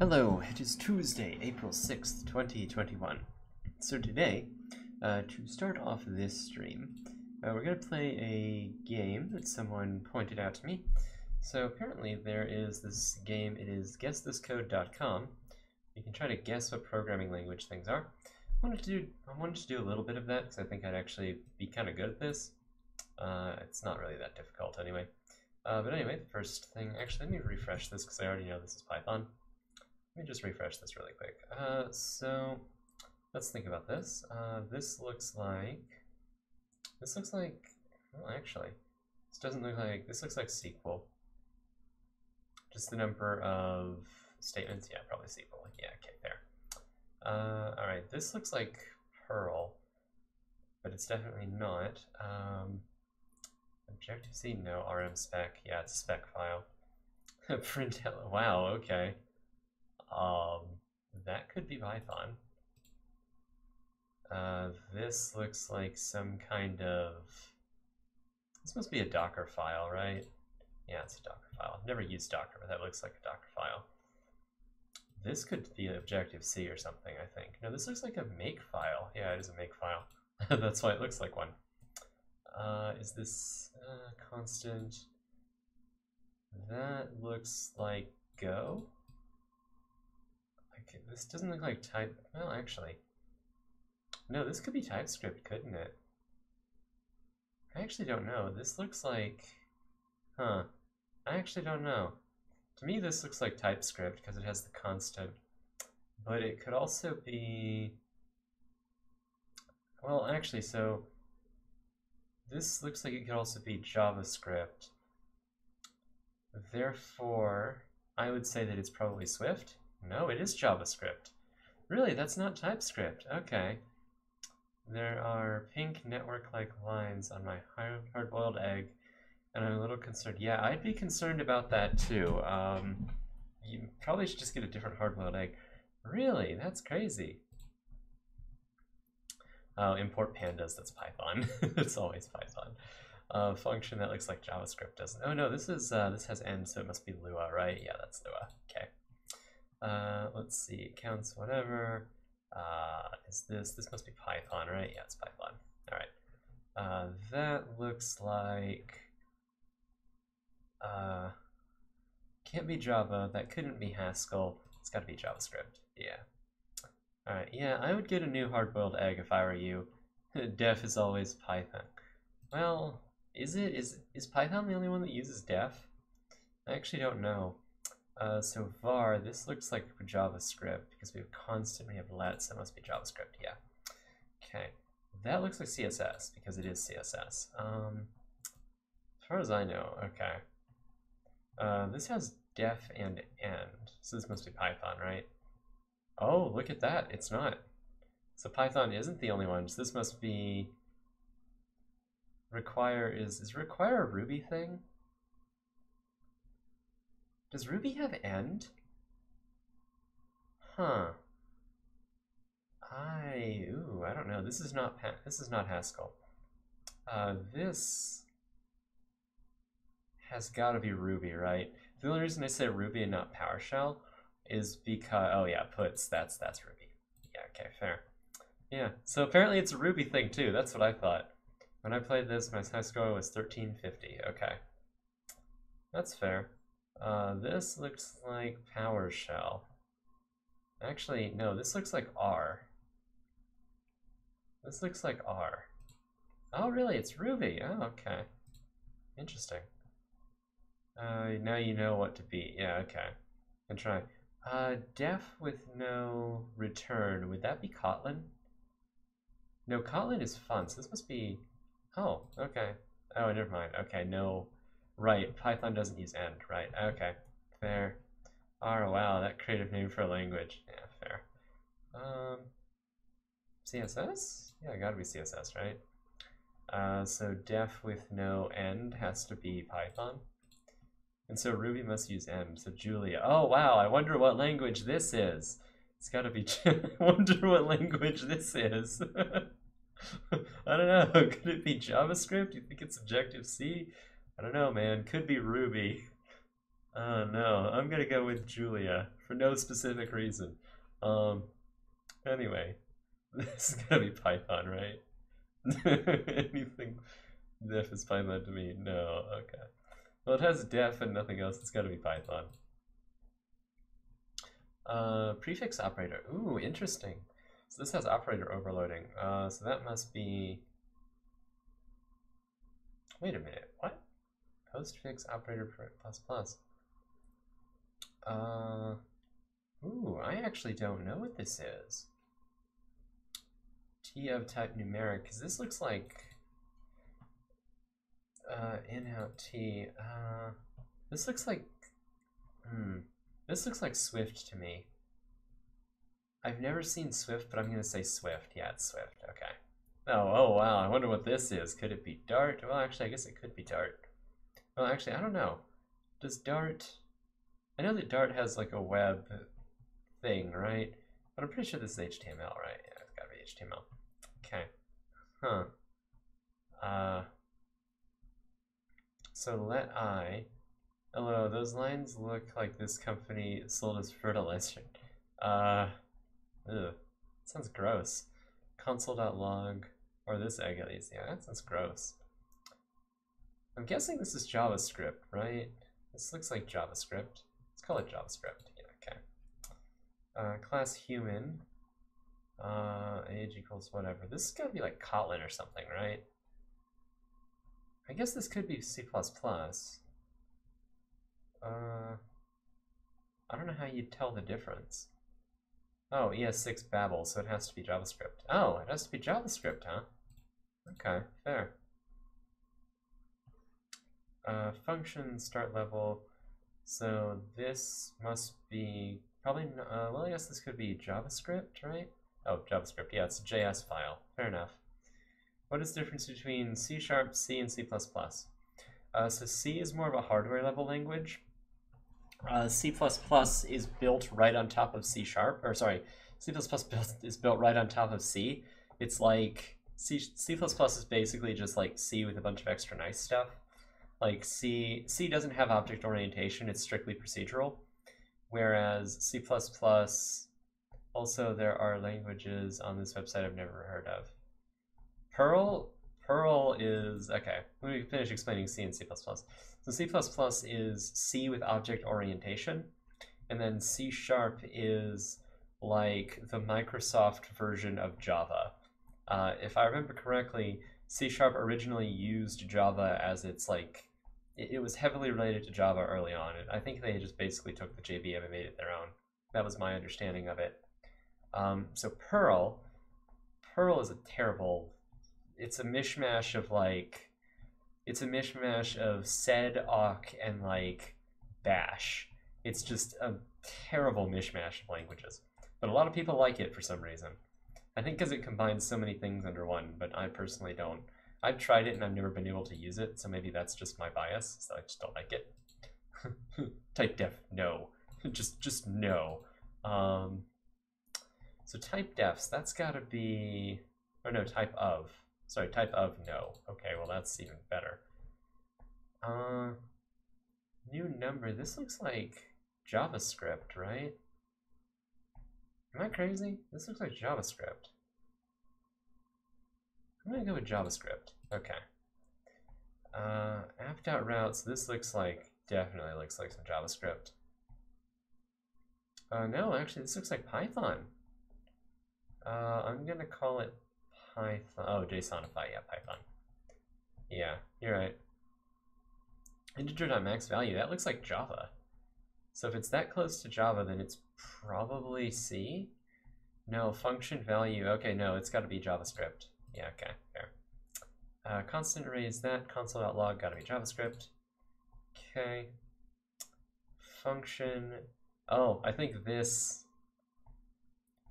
Hello, it is Tuesday, April 6th, 2021. So today, uh, to start off this stream, uh, we're going to play a game that someone pointed out to me. So apparently there is this game, it is guessthiscode.com. You can try to guess what programming language things are. I wanted to do, I wanted to do a little bit of that because I think I'd actually be kind of good at this. Uh, it's not really that difficult anyway. Uh, but anyway, the first thing, actually let me refresh this because I already know this is Python. Let me just refresh this really quick. Uh, so let's think about this. Uh, this looks like, this looks like, well actually, this doesn't look like, this looks like SQL. Just the number of statements, yeah, probably SQL. Yeah, okay, there. Uh, all right, this looks like Perl, but it's definitely not. Um, Objective-C, no. RPM spec, yeah, it's a spec file. Print, wow, okay. Um, that could be Python. Uh, this looks like some kind of... This must be a Docker file, right? Yeah, it's a Docker file. I've never used Docker, but that looks like a Docker file. This could be Objective-C or something, I think. No, this looks like a make file. Yeah, it is a make file. That's why it looks like one. Uh, is this uh, constant? That looks like Go. This doesn't look like type. Well, actually, no. This could be TypeScript, couldn't it? I actually don't know. This looks like, huh? I actually don't know. To me, this looks like TypeScript because it has the constant, but it could also be. Well, actually, so this looks like it could also be JavaScript. Therefore, I would say that it's probably Swift. No, it is JavaScript. Really, that's not TypeScript. Okay. There are pink network-like lines on my hard-boiled egg, and I'm a little concerned. Yeah, I'd be concerned about that too. Um, you probably should just get a different hard-boiled egg. Really? That's crazy. Oh, import pandas, that's Python. it's always Python. Uh, function that looks like JavaScript doesn't. Oh no, this is uh, this has end, so it must be Lua, right? Yeah, that's Lua. Okay. Uh, let's see, counts whatever. Uh, is this, this must be Python, right? Yeah, it's Python. All right. Uh, that looks like, uh, can't be Java. That couldn't be Haskell. It's got to be JavaScript. Yeah. All right. Yeah, I would get a new hard-boiled egg if I were you. def is always Python. Well, is it? Is is Python the only one that uses def? I actually don't know. Uh, so var, this looks like JavaScript because we have constant, we have let, so it must be JavaScript, yeah. Okay, that looks like CSS because it is CSS. Um, as far as I know, okay. Uh, this has def and end, so this must be Python, right? Oh, look at that, it's not. So Python isn't the only one, so this must be require, is, is require a Ruby thing? Does Ruby have end? Huh. I ooh, I don't know. This is not this is not Haskell. Uh, this has got to be Ruby, right? The only reason I say Ruby and not PowerShell is because oh yeah, puts that's that's Ruby. Yeah, okay, fair. Yeah, so apparently it's a Ruby thing too. That's what I thought. When I played this, my high score was 1350. Okay, that's fair. Uh, this looks like PowerShell. Actually, no, this looks like R. This looks like R. Oh, really? It's Ruby. Oh, okay. Interesting. Uh, now you know what to be. Yeah, okay. And try. Uh, def with no return. Would that be Kotlin? No, Kotlin is fun, so this must be... Oh, okay. Oh, never mind. Okay, no Right, Python doesn't use end, right, okay, fair. Oh, wow, that creative name for a language. Yeah, fair. Um, CSS? Yeah, gotta be CSS, right? Uh, so def with no end has to be Python. And so Ruby must use end. So Julia. Oh, wow, I wonder what language this is. It's gotta be, I wonder what language this is. I don't know, could it be JavaScript? You think it's Objective-C? I don't know, man. Could be Ruby. Oh no, I'm gonna go with Julia for no specific reason. Um, anyway, this is gonna be Python, right? Anything def is Python to me? No, okay. Well, it has def and nothing else. It's gotta be Python. Uh, prefix operator. Ooh, interesting. So this has operator overloading. Uh, so that must be. Wait a minute. Postfix operator plus plus. Uh. Ooh, I actually don't know what this is. T of type numeric, because this looks like uh, in out T. Uh, this looks like hmm. This looks like Swift to me. I've never seen Swift, but I'm gonna say Swift. Yeah, it's Swift. Okay. Oh, oh wow. I wonder what this is. Could it be Dart? Well, actually, I guess it could be Dart. Well, actually, I don't know. Does Dart? I know that Dart has like a web thing, right? But I'm pretty sure this is HTML, right? Yeah, it's gotta be HTML. Okay. Huh. Uh. So let I. Hello, those lines look like this company sold as fertilizer. Uh. Ugh. Sounds gross. Console.log. Or this egg at least. Yeah, that sounds gross. I'm guessing this is JavaScript, right? This looks like JavaScript. Let's call it JavaScript. Yeah, okay. Uh, class human. Uh, age equals whatever. This is gonna be like Kotlin or something, right? I guess this could be C++. Uh, I don't know how you'd tell the difference. Oh, ES6 Babel, so it has to be JavaScript. Oh, it has to be JavaScript, huh? Okay, fair. Uh, function start level. So this must be probably, uh, well, I guess this could be JavaScript, right? Oh, JavaScript, yeah, it's a JS file. Fair enough. What is the difference between C Sharp, C, and C++? Uh, so C is more of a hardware level language, uh, C++ is built right on top of C sharp, or sorry, C++ built, is built right on top of C. It's like C, C++ is basically just like C with a bunch of extra nice stuff. Like C, C doesn't have object orientation, it's strictly procedural. Whereas C++, also there are languages on this website I've never heard of. Perl, Perl is, okay, let me finish explaining C and C++. So C++ is C with object orientation, and then C Sharp is like the Microsoft version of Java. Uh, if I remember correctly, C Sharp originally used Java as its like, it, it was heavily related to Java early on. And I think they just basically took the JVM and made it their own. That was my understanding of it. Um, so Perl, Perl is a terrible, it's a mishmash of like it's a mishmash of sed, awk, and like bash. It's just a terrible mishmash of languages. But a lot of people like it for some reason. I think because it combines so many things under one, but I personally don't. I've tried it and I've never been able to use it, so maybe that's just my bias, so I just don't like it. type def, no. just just no. Um, so type defs, that's gotta be, or no, type of. Sorry, type of no. Okay, well that's even better. Uh, new number. This looks like JavaScript, right? Am I crazy? This looks like JavaScript. I'm gonna go with JavaScript. Okay. Uh, app.routes. This looks like, definitely looks like some JavaScript. Uh, no, actually, this looks like Python. Uh, I'm gonna call it Python. Oh, JSONify, yeah, Python. Yeah, you're right. Integer.max value, that looks like Java. So if it's that close to Java, then it's probably C. No, function value, okay, no, it's gotta be JavaScript. Yeah, okay, fair. Uh, constant array is that, console.log gotta be JavaScript. Okay. Function, oh, I think this,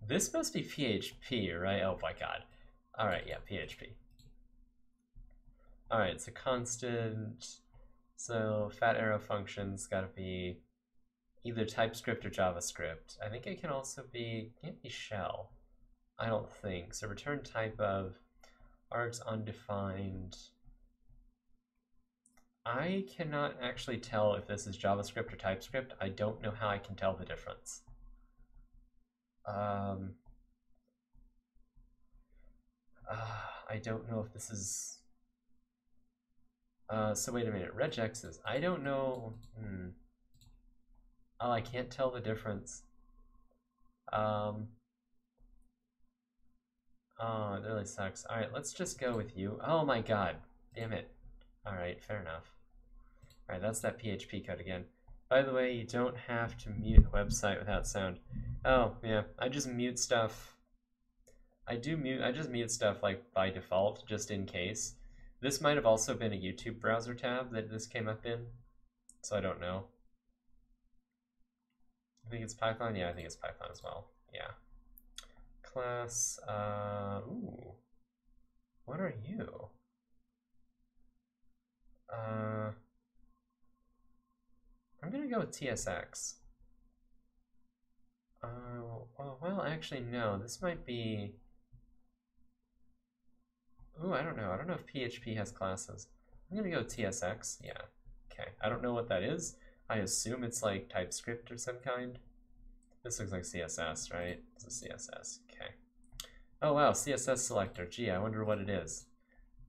this must be PHP, right? Oh my god. All right, yeah, PHP. All right, so constant, so fat arrow functions got to be either TypeScript or JavaScript. I think it can also be, can't be shell. I don't think. So return type of args undefined. I cannot actually tell if this is JavaScript or TypeScript. I don't know how I can tell the difference. Um, uh, I don't know if this is. Uh, so wait a minute. Regex is. I don't know. Hmm. Oh, I can't tell the difference. Um. Oh, it really sucks. All right, let's just go with you. Oh my god. Damn it. All right, fair enough. All right, that's that PHP code again. By the way, you don't have to mute a website without sound. Oh, yeah, I just mute stuff. I do mute, I just mute stuff like by default, just in case. This might have also been a YouTube browser tab that this came up in, so I don't know. I think it's Python, yeah, I think it's Python as well, yeah. Class, uh, ooh, what are you? Uh, I'm gonna go with TSX. Uh, well, actually, no. This might be. Ooh, I don't know. I don't know if PHP has classes. I'm gonna go TSX. Yeah. Okay. I don't know what that is. I assume it's like TypeScript or some kind. This looks like CSS, right? This is CSS. Okay. Oh wow, CSS selector. Gee, I wonder what it is.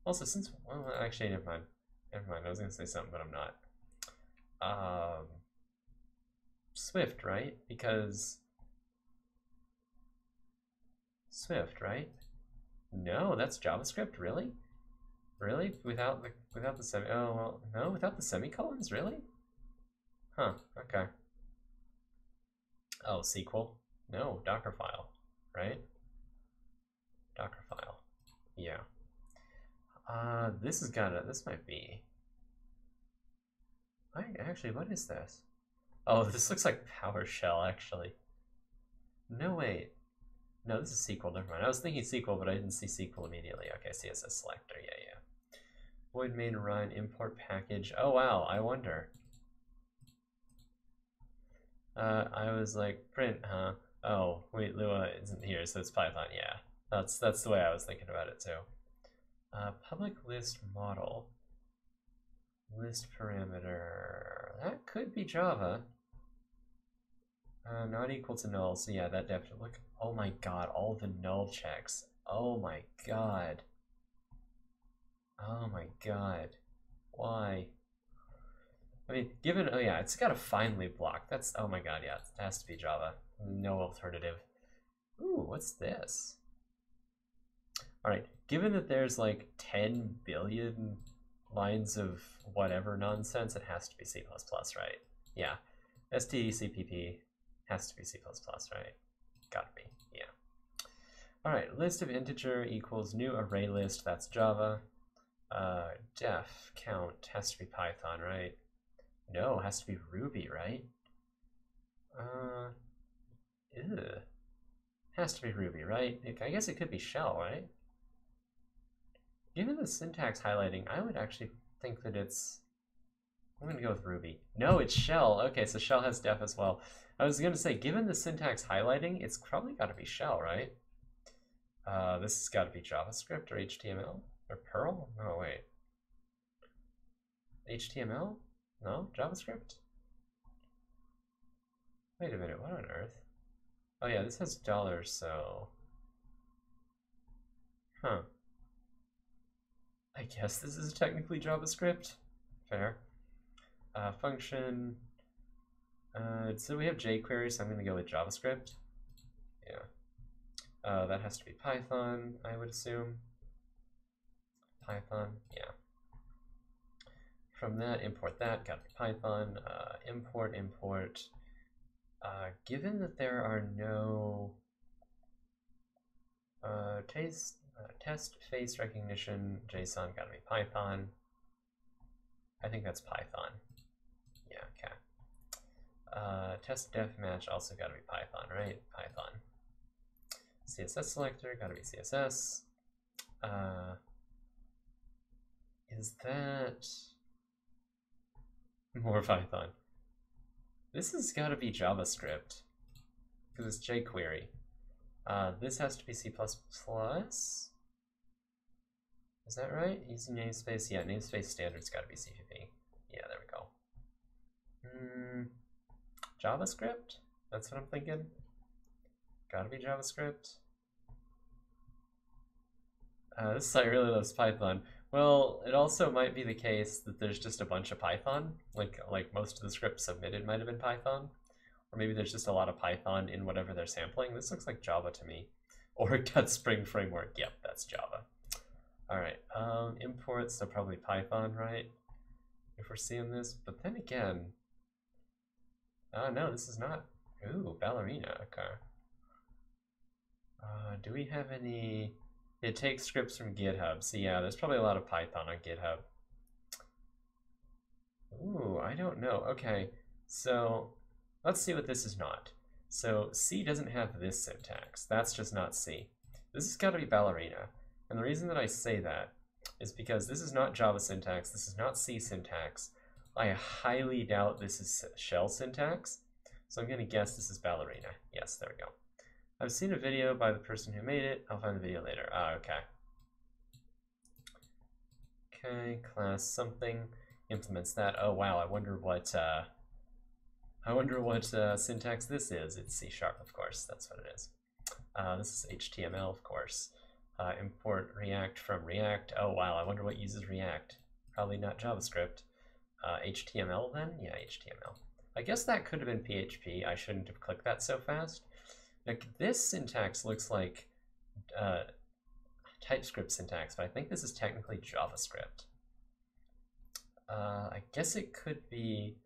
Also, since well, actually, never mind. Never mind. I was gonna say something, but I'm not. Um, Swift, right? Because Swift, right? No, that's JavaScript, really? Really? Without the without the semi oh well no, without the semicolons, really? Huh, okay. Oh, SQL? No, Dockerfile, right? Dockerfile. Yeah. Uh this is gotta this might be I actually what is this? Oh, this looks like PowerShell actually. No wait. No, this is SQL. Never mind. I was thinking SQL, but I didn't see SQL immediately. Okay, CSS selector. Yeah, yeah. Void main run import package. Oh wow, I wonder. Uh, I was like print, huh? Oh wait, Lua isn't here, so it's Python. Yeah, that's that's the way I was thinking about it too. Uh, public list model. List parameter. That could be Java. Uh, not equal to null, so yeah, that definitely, look, oh my god, all the null checks. Oh my god. Oh my god. Why? I mean, given, oh yeah, it's got a finally block. That's, oh my god, yeah, it has to be Java. No alternative. Ooh, what's this? Alright, given that there's like 10 billion lines of whatever nonsense, it has to be C++, right? Yeah, STCPP has to be C++, right? Gotta be, yeah. All right, list of integer equals new array list, that's Java. Uh, def count has to be Python, right? No, it has to be Ruby, right? Uh, ew. Has to be Ruby, right? I guess it could be shell, right? Given the syntax highlighting, I would actually think that it's... I'm to go with Ruby. No, it's shell. Okay, so shell has def as well. I was to say, given the syntax highlighting, it's probably got to be shell, right? Uh, this has got to be JavaScript or HTML or Perl? No, wait. HTML? No? JavaScript? Wait a minute, what on earth? Oh yeah, this has dollars, so... Huh. I guess this is technically JavaScript. Fair. Uh, function, uh, so we have jQuery, so I'm going to go with JavaScript. Yeah. Uh, that has to be Python, I would assume. Python, yeah. From that, import that, got Python. Uh, import, import. Uh, given that there are no uh, taste, uh, test face recognition, JSON, got to be Python. I think that's Python. Yeah, okay. Uh, test def match also got to be Python, right? Python. CSS selector got to be CSS. Uh, is that more Python? This has got to be JavaScript because it's jQuery. Uh, this has to be C++. Is that right? Using namespace? Yeah, namespace standards got to be CPP. Yeah, there we go. Hmm, JavaScript? That's what I'm thinking. Gotta be JavaScript. Uh, this site really loves Python. Well, it also might be the case that there's just a bunch of Python, like like most of the scripts submitted might have been Python, or maybe there's just a lot of Python in whatever they're sampling. This looks like Java to me, or Spring Framework. Yep, that's Java. All right, um, imports, so probably Python, right? If we're seeing this, but then again, oh no, this is not. Ooh, ballerina. Okay. Uh, do we have any? It takes scripts from GitHub. So yeah, there's probably a lot of Python on GitHub. Ooh, I don't know. Okay, so let's see what this is not. So C doesn't have this syntax. That's just not C. This has got to be ballerina. And the reason that I say that is because this is not Java syntax. This is not C syntax. I highly doubt this is shell syntax. So I'm going to guess this is ballerina. Yes, there we go. I've seen a video by the person who made it. I'll find the video later. Ah, okay. Okay, class something implements that. Oh wow, I wonder what uh, I wonder what uh, syntax this is. It's C sharp, of course. That's what it is. Uh, this is HTML, of course. Uh, import React from React. Oh wow, I wonder what uses React. Probably not JavaScript. HTML uh, then? Yeah, HTML. I guess that could have been PHP. I shouldn't have clicked that so fast. Like this syntax looks like uh, TypeScript syntax, but I think this is technically JavaScript. Uh, I guess it could be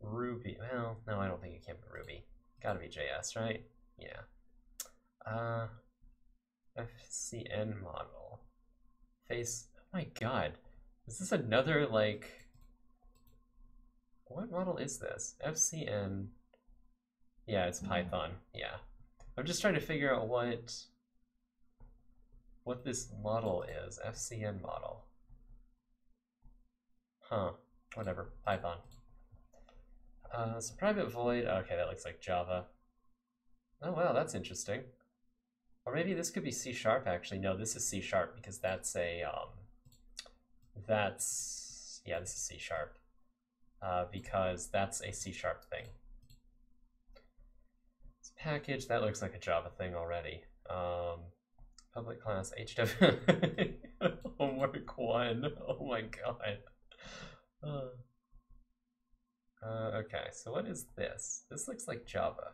Ruby. Well, no, I don't think it can be Ruby. Gotta be JS, right? Yeah. Uh, FCN model. Face. Oh my god. Is this another, like. What model is this? FCN. Yeah, it's Python. Yeah. I'm just trying to figure out what what this model is. FCN model. Huh. Whatever. Python. Uh, so private void. Okay, that looks like Java. Oh wow, that's interesting. Or maybe this could be C sharp. Actually, no, this is C sharp because that's a um. That's yeah, this is C sharp. Uh, because that's a C sharp thing package, that looks like a Java thing already. Um, public class HW homework one. Oh my god. Uh, uh, okay, so what is this? This looks like Java.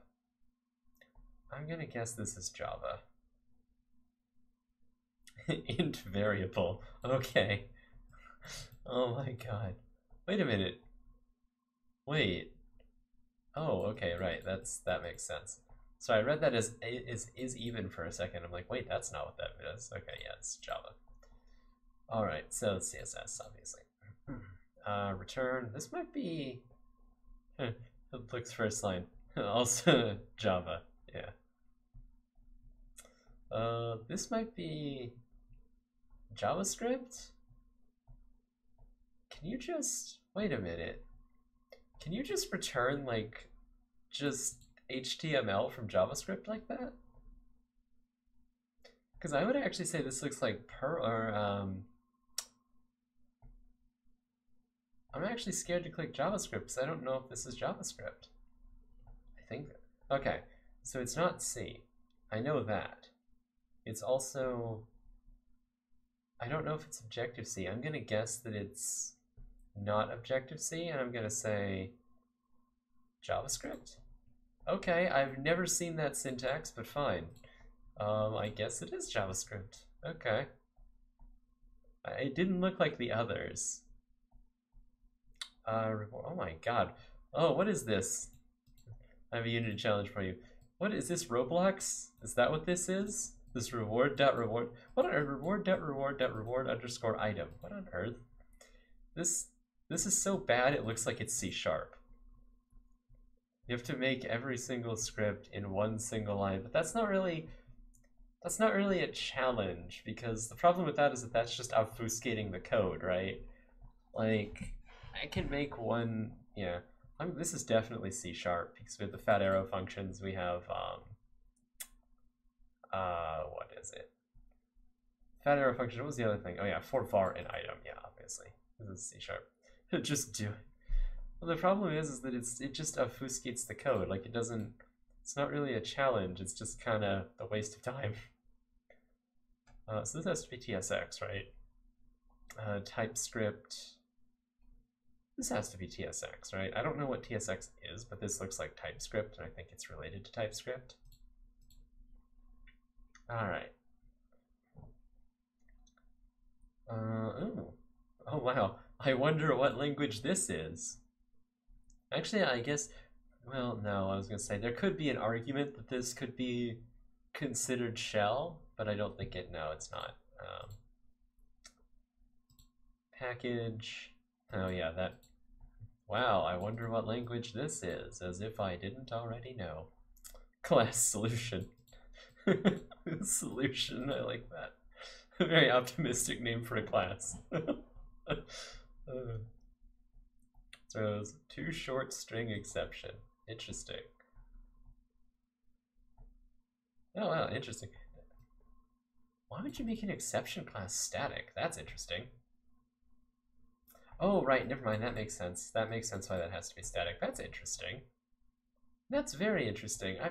I'm gonna guess this is Java. Int variable. Okay. Oh my god. Wait a minute. Wait. Oh, okay, right. That's that makes sense. So I read that as is is even for a second. I'm like, wait, that's not what that is. Okay, yeah, it's Java. All right, so CSS, obviously. Uh, return. This might be. it looks first line. also Java. Yeah. Uh, this might be JavaScript. Can you just wait a minute? Can you just return like just HTML from JavaScript like that? Because I would actually say this looks like per or um, I'm actually scared to click JavaScript because I don't know if this is JavaScript. I think okay, so it's not C. I know that. It's also I don't know if it's Objective C. I'm gonna guess that it's not Objective C, and I'm gonna say JavaScript. Okay, I've never seen that syntax, but fine. Um, I guess it is JavaScript. Okay. It didn't look like the others. Uh, oh my god. Oh, what is this? I have a Unity challenge for you. What is this, Roblox? Is that what this is? This reward dot reward. What on earth? Reward dot reward dot reward underscore item. What on earth? This this is so bad it looks like it's C sharp. You have to make every single script in one single line, but that's not really that's not really a challenge because the problem with that is that that's just obfuscating the code, right? Like I can make one, yeah. I'm, this is definitely C sharp because with the fat arrow functions we have um uh what is it? Fat arrow function, what was the other thing? Oh yeah, for var and item, yeah, obviously. This is C sharp. just do it. Well, the problem is, is that it's it just obfuscates the code. Like it doesn't. It's not really a challenge. It's just kind of a waste of time. Uh, so this has to be TSX, right? Uh, TypeScript. This has to be TSX, right? I don't know what TSX is, but this looks like TypeScript, and I think it's related to TypeScript. All right. Uh, oh. oh, wow. I wonder what language this is. Actually, I guess, well, no, I was going to say there could be an argument that this could be considered shell, but I don't think it, no, it's not. Um, package, oh yeah, that, wow, I wonder what language this is, as if I didn't already know. Class solution. solution, I like that. A very optimistic name for a class. uh. Throws two short string exception. Interesting. Oh wow, interesting. Why would you make an exception class static? That's interesting. Oh, right, never mind, that makes sense. That makes sense why that has to be static. That's interesting. That's very interesting. I,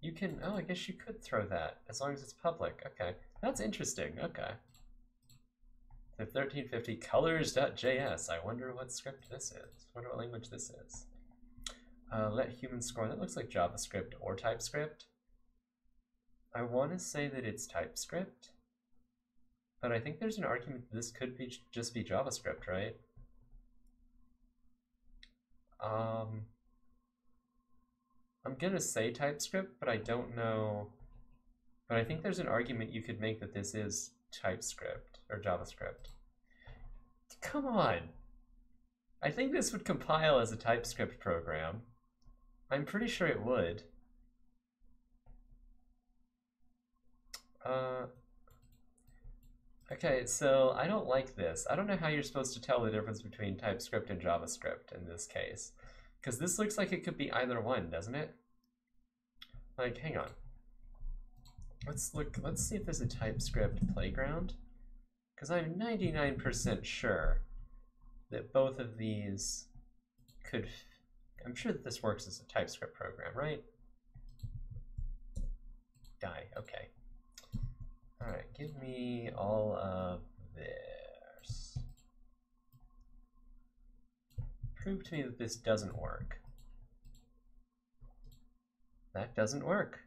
you can, oh, I guess you could throw that, as long as it's public. Okay, that's interesting, okay. The 1350 colors.js. I wonder what script this is. I wonder what language this is. Uh, let humans score. That looks like JavaScript or TypeScript. I want to say that it's TypeScript, but I think there's an argument this could be just be JavaScript, right? Um, I'm gonna say TypeScript, but I don't know. But I think there's an argument you could make that this is TypeScript or JavaScript. Come on. I think this would compile as a TypeScript program. I'm pretty sure it would. Uh, okay, so I don't like this. I don't know how you're supposed to tell the difference between TypeScript and JavaScript in this case. Because this looks like it could be either one, doesn't it? Like, hang on. Let's look, let's see if there's a TypeScript playground. Because I'm 99% sure that both of these could, I'm sure that this works as a TypeScript program, right? Die, okay. All right, give me all of this. Prove to me that this doesn't work. That doesn't work.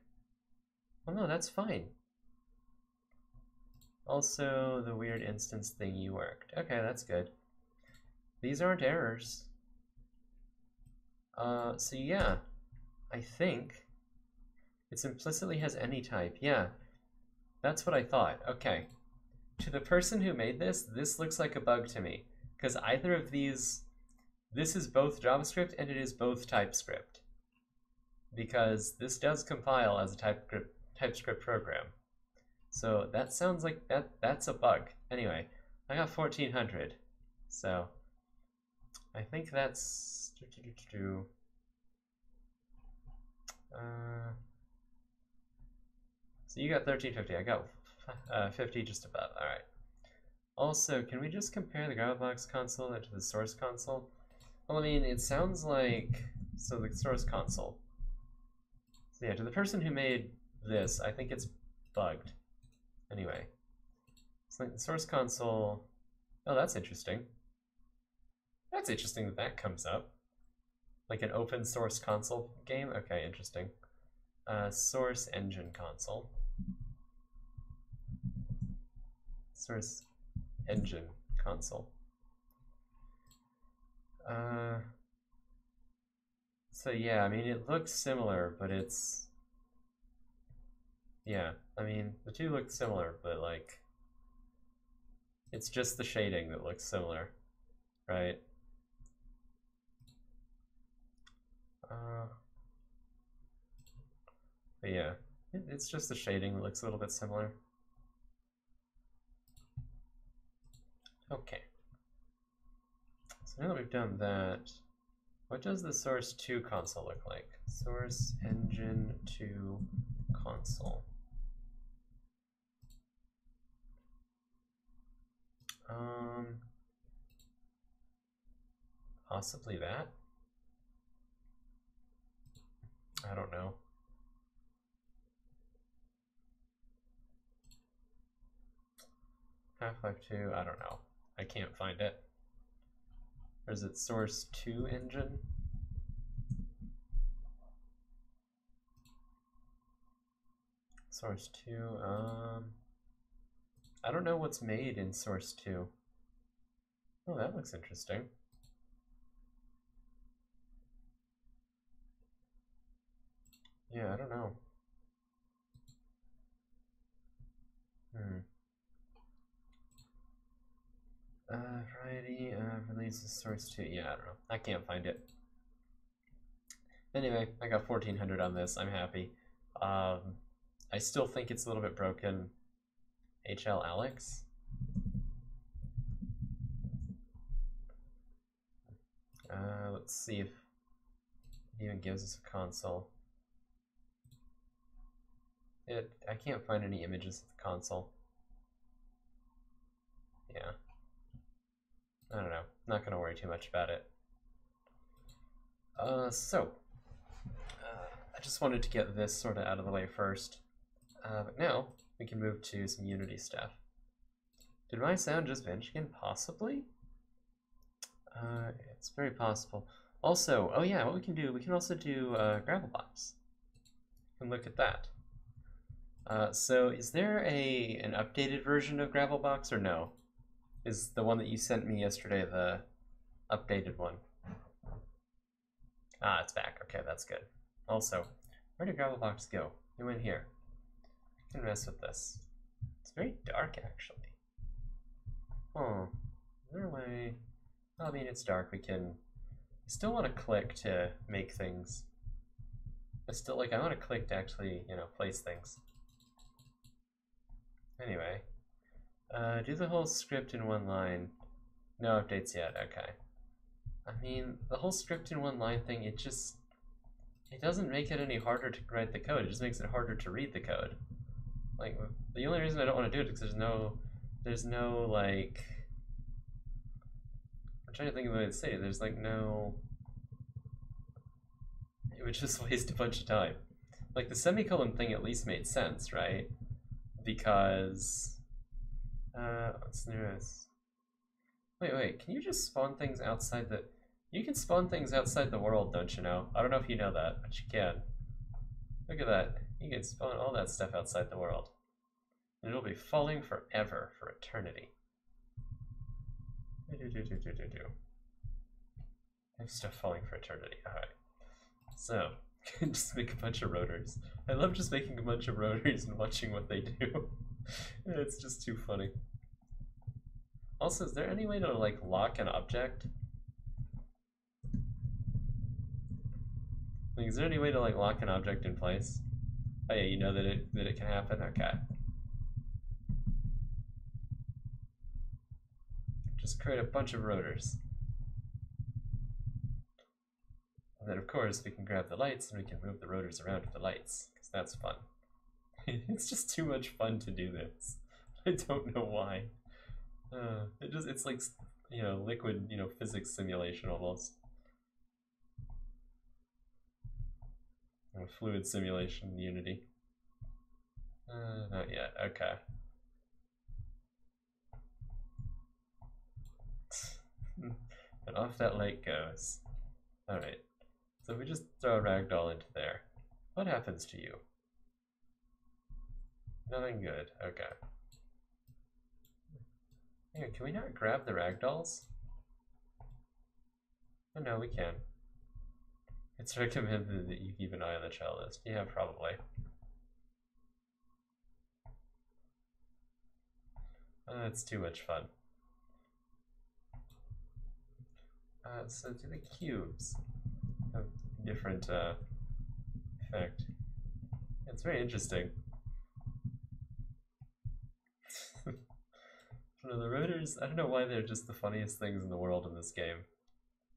Well, no, that's fine. Also, the weird instance thing you worked. Okay, that's good. These aren't errors. Uh, so yeah, I think it implicitly has any type. Yeah, that's what I thought. Okay. To the person who made this, this looks like a bug to me. Because either of these, this is both JavaScript and it is both TypeScript. Because this does compile as a TypeScript, TypeScript program. So that sounds like that that's a bug. Anyway, I got 1400. So I think that's uh, so you got 1350. I got uh, 50 just above. All right. Also, can we just compare the Gravebox console to the source console? Well, I mean, it sounds like so the source console. So yeah, to the person who made this, I think it's bugged. Anyway, so like the source console, oh, that's interesting. That's interesting that that comes up. Like an open source console game? Okay, interesting. Uh, source engine console. Source engine console. Uh, so yeah, I mean, it looks similar, but it's yeah, I mean, the two look similar, but like, it's just the shading that looks similar, right? Uh, but yeah, it, it's just the shading that looks a little bit similar. Okay. So now that we've done that, what does the Source 2 console look like? Source Engine 2 console. Um, Possibly that. I don't know. Half-Life 2, I don't know. I can't find it. Or is it Source 2 engine? Source 2, um... I don't know what's made in Source 2. Oh, that looks interesting. Yeah, I don't know. Hmm. Uh, variety, uh, releases source 2. Yeah, I don't know. I can't find it. Anyway, I got 1400 on this. I'm happy. Um, I still think it's a little bit broken. HL Alyx? Uh, let's see if it even gives us a console. It, I can't find any images of the console. Yeah. I don't know. Not gonna worry too much about it. Uh, so, uh, I just wanted to get this sort of out of the way first. Uh, but now, we can move to some Unity stuff. Did my sound just vanish again? Possibly? Uh, it's very possible. Also, oh yeah, what we can do, we can also do uh, Gravelbox. can look at that. Uh, so is there a an updated version of Gravelbox or no? Is the one that you sent me yesterday the updated one? Ah, it's back. Okay, that's good. Also, where did Gravelbox go? You went here. Can mess with this. It's very dark, actually. Oh, way? I mean, it's dark. We can. I still want to click to make things. I still like. I want to click to actually, you know, place things. Anyway, uh, do the whole script in one line. No updates yet. Okay. I mean, the whole script in one line thing. It just. It doesn't make it any harder to write the code. It just makes it harder to read the code. Like the only reason I don't want to do it is because there's no, there's no like. I'm trying to think of the way to say it. There's like no. It would just waste a bunch of time. Like the semicolon thing at least made sense, right? Because. Uh, what's this? Wait, wait. Can you just spawn things outside the? You can spawn things outside the world, don't you know? I don't know if you know that, but you can. Look at that. You can spawn all that stuff outside the world. And it'll be falling forever, for eternity. Do, do, do, do, do, do. I have stuff falling for eternity. Alright. So, just make a bunch of rotors. I love just making a bunch of rotors and watching what they do. it's just too funny. Also, is there any way to like lock an object? Like, is there any way to like lock an object in place? Oh yeah, you know that it that it can happen. Okay. Just create a bunch of rotors. And then of course we can grab the lights and we can move the rotors around with the lights, because that's fun. it's just too much fun to do this. I don't know why. Uh, it just it's like you know liquid you know physics simulation almost. Fluid simulation Unity. Uh, not yet. Okay. and off that light goes. Alright. So we just throw a ragdoll into there. What happens to you? Nothing good. Okay. Here, can we not grab the ragdolls? Oh no, we can. It's recommended that you keep an eye on the child list. Yeah, probably. That's too much fun. Uh, so do the cubes have different uh, effect? It's very interesting. know, the rotors, I don't know why they're just the funniest things in the world in this game.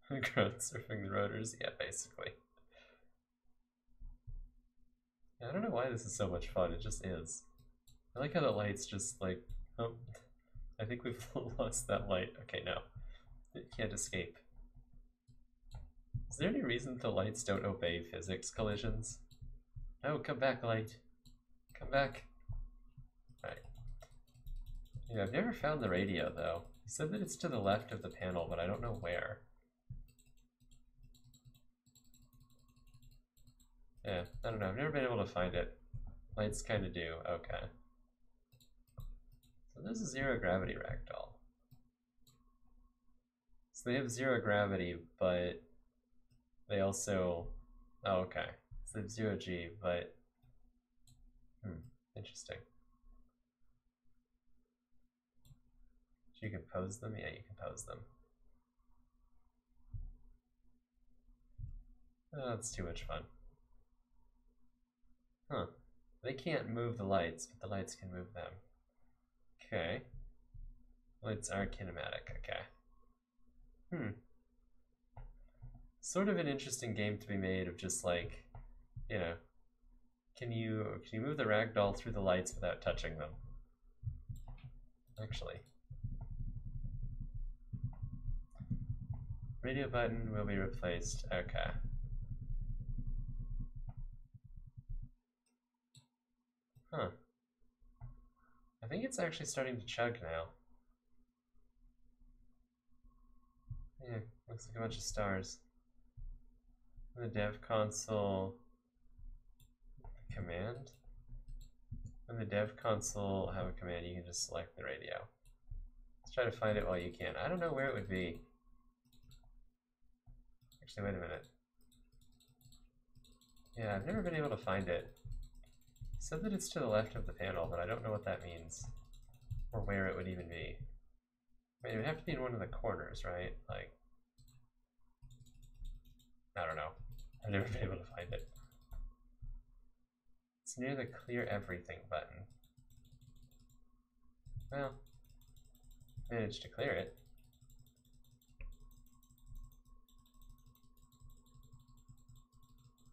Crowd surfing the rotors, yeah, basically. Yeah, I don't know why this is so much fun, it just is. I like how the light's just like, oh, I think we've lost that light. Okay, no. It can't escape. Is there any reason the lights don't obey physics collisions? No, come back, light. Come back. Alright. Yeah, I've never found the radio, though. He said that it's to the left of the panel, but I don't know where. Yeah, I don't know. I've never been able to find it. Lights kind of do. Okay. So this is zero gravity ragdoll. So they have zero gravity, but they also. Oh, okay. So they have zero G, but. Hmm, interesting. You can pose them? Yeah, you can pose them. Oh, that's too much fun. Huh. They can't move the lights, but the lights can move them. Okay. Lights are kinematic, okay. Hmm. Sort of an interesting game to be made of just like, you know, can you can you move the ragdoll through the lights without touching them? Actually. Radio button will be replaced. Okay. Huh. I think it's actually starting to chug now. Yeah, looks like a bunch of stars. The dev console command. In the dev console have a command, you can just select the radio. Let's try to find it while you can. I don't know where it would be. Actually, wait a minute. Yeah, I've never been able to find it. Said that it's to the left of the panel, but I don't know what that means. Or where it would even be. I mean, it would have to be in one of the corners, right? Like, I don't know. I've never been able to find it. It's near the clear everything button. Well, managed to clear it.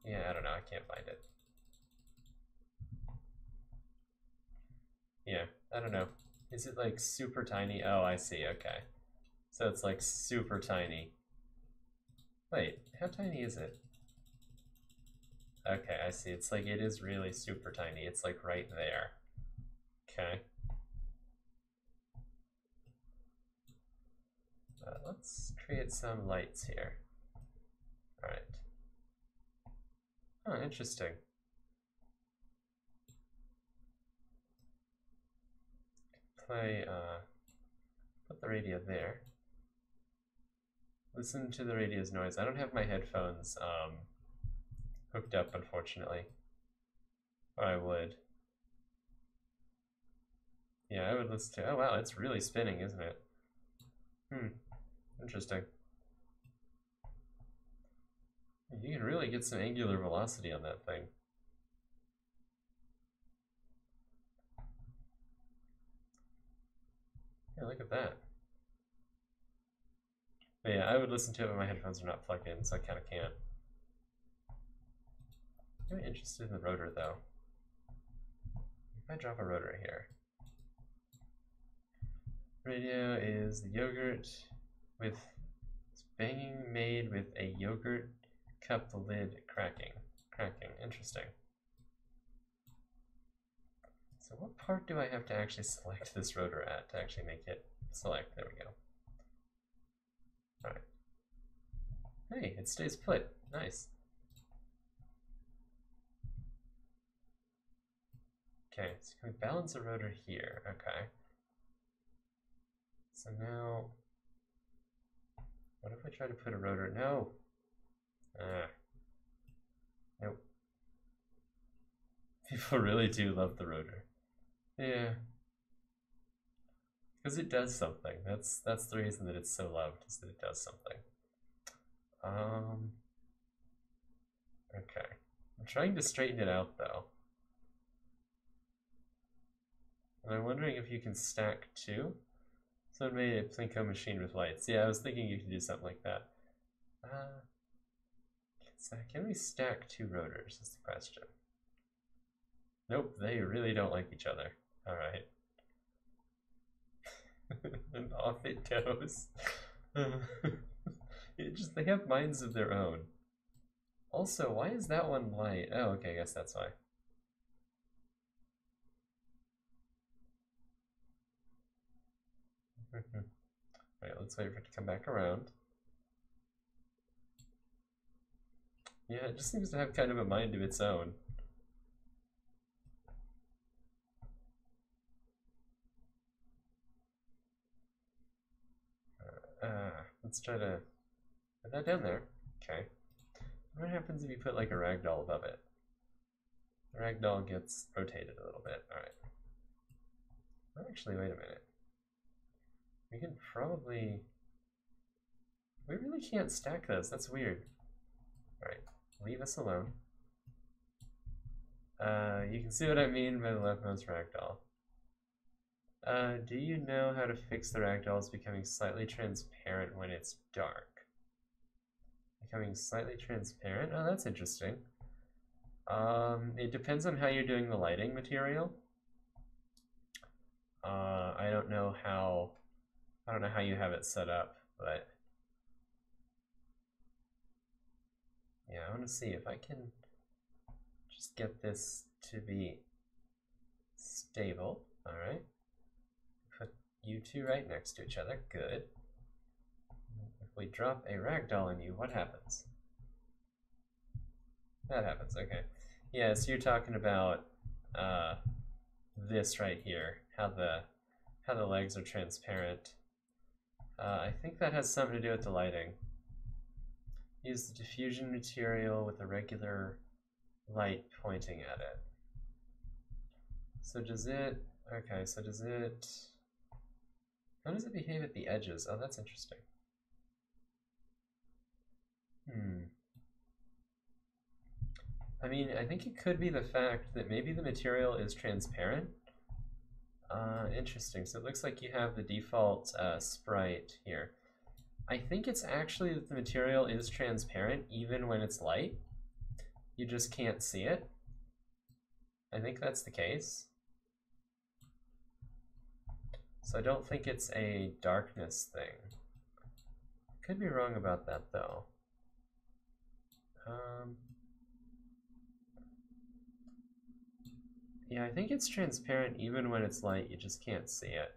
Yeah, I don't know. I can't find it. Yeah, I don't know. Is it like super tiny? Oh, I see. Okay. So it's like super tiny. Wait, how tiny is it? Okay, I see. It's like it is really super tiny. It's like right there. Okay. Uh, let's create some lights here. Alright. Oh, interesting. Play, uh, put the radio there. Listen to the radio's noise. I don't have my headphones um, hooked up, unfortunately. Or I would. Yeah, I would listen to. Oh wow, it's really spinning, isn't it? Hmm. Interesting. You can really get some angular velocity on that thing. Yeah, look at that. But yeah, I would listen to it but my headphones are not plugged in, so I kind of can't. I'm interested in the rotor though. If I drop a rotor here. Radio is the yogurt with banging made with a yogurt cup lid cracking. Cracking, interesting. So what part do I have to actually select this rotor at to actually make it select? There we go. Alright. Hey, it stays put. Nice. Okay, so can we balance a rotor here? Okay. So now, what if I try to put a rotor? No! Ah. Nope. People really do love the rotor. Yeah. Because it does something. That's that's the reason that it's so loved, is that it does something. Um Okay. I'm trying to straighten it out though. And I'm wondering if you can stack two. Someone made a Plinko machine with lights. Yeah, I was thinking you could do something like that. Uh, can we stack two rotors is the question. Nope, they really don't like each other. Alright. and off it goes. it just they have minds of their own. Also, why is that one light? Oh, okay, I guess that's why. Alright, let's wait for it to come back around. Yeah, it just seems to have kind of a mind of its own. Uh, uh, let's try to put that down there. Okay. What happens if you put like a ragdoll above it? The ragdoll gets rotated a little bit. Alright. Actually, wait a minute. We can probably... We really can't stack those. That's weird. Alright, leave us alone. Uh, you can see what I mean by the leftmost ragdoll. Uh, do you know how to fix the ragdolls becoming slightly transparent when it's dark? Becoming slightly transparent? Oh, that's interesting. Um, it depends on how you're doing the lighting material. Uh, I don't know how, I don't know how you have it set up, but yeah, I want to see if I can just get this to be stable. All right. You two right next to each other. Good. If we drop a ragdoll on you, what happens? That happens, okay. Yeah, so you're talking about uh, this right here, how the how the legs are transparent. Uh, I think that has something to do with the lighting. Use the diffusion material with a regular light pointing at it. So does it, okay, so does it, how does it behave at the edges? Oh, that's interesting. Hmm. I mean, I think it could be the fact that maybe the material is transparent. Uh, interesting. So it looks like you have the default uh, sprite here. I think it's actually that the material is transparent even when it's light. You just can't see it. I think that's the case. So I don't think it's a darkness thing. Could be wrong about that though. Um, Yeah, I think it's transparent even when it's light, you just can't see it.